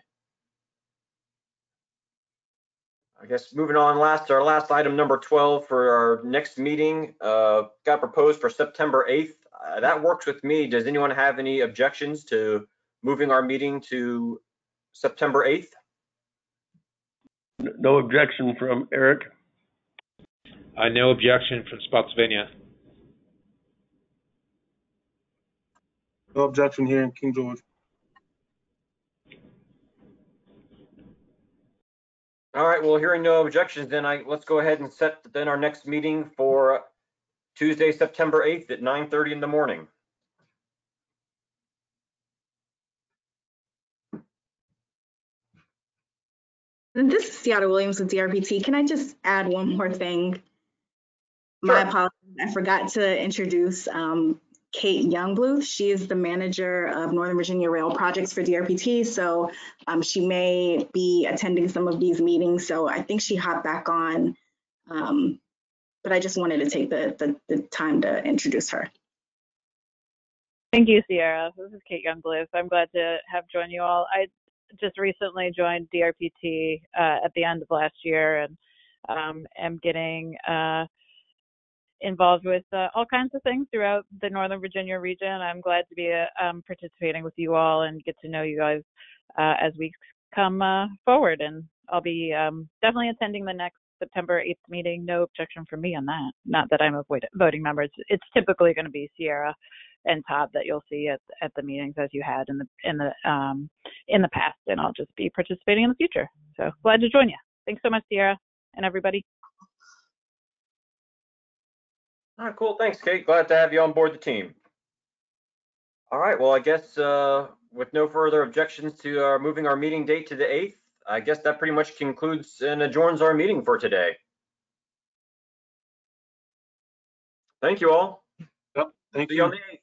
I guess moving on last, our last item, number 12 for our next meeting, uh, got proposed for September 8th. Uh, That works with me. Does anyone have any objections to moving our meeting to September 8th? N- No objection from Eric. Uh, no objection from Spotsylvania. No objection here in King George. All right, well, hearing no objections, then I, let's go ahead and set then our next meeting for Tuesday, September 8th at 9:30 in the morning. This is Sierra Williams with DRPT. Can I just add one more thing? My apologies. I forgot to introduce um, Kate Youngbluth. She is the manager of Northern Virginia Rail Projects for DRPT. So um, she may be attending some of these meetings. So I think she hopped back on. Um, but I just wanted to take the, the, the time to introduce her. Thank you, Sierra. This is Kate Youngbluth. I'm glad to have joined you all. I just recently joined DRPT uh, at the end of last year and um, am getting uh, involved with uh, all kinds of things throughout the Northern Virginia region. I'm glad to be uh, um, participating with you all and get to know you guys uh, as weeks come uh, forward. And I'll be um, definitely attending the next September 8th meeting, no objection from me on that. Not that I'm a voting member. It's, it's typically going to be Sierra and Todd that you'll see at at the meetings as you had in the in the um in the past, and I'll just be participating in the future. So glad to join you. Thanks so much, Sierra, and everybody. All right, cool. Thanks, Kate. Glad to have you on board the team. All right, well, I guess uh, with no further objections to uh, moving our meeting date to the 8th, I guess that pretty much concludes and adjourns our meeting for today. Thank you all. Yep, thank See you on the 8th.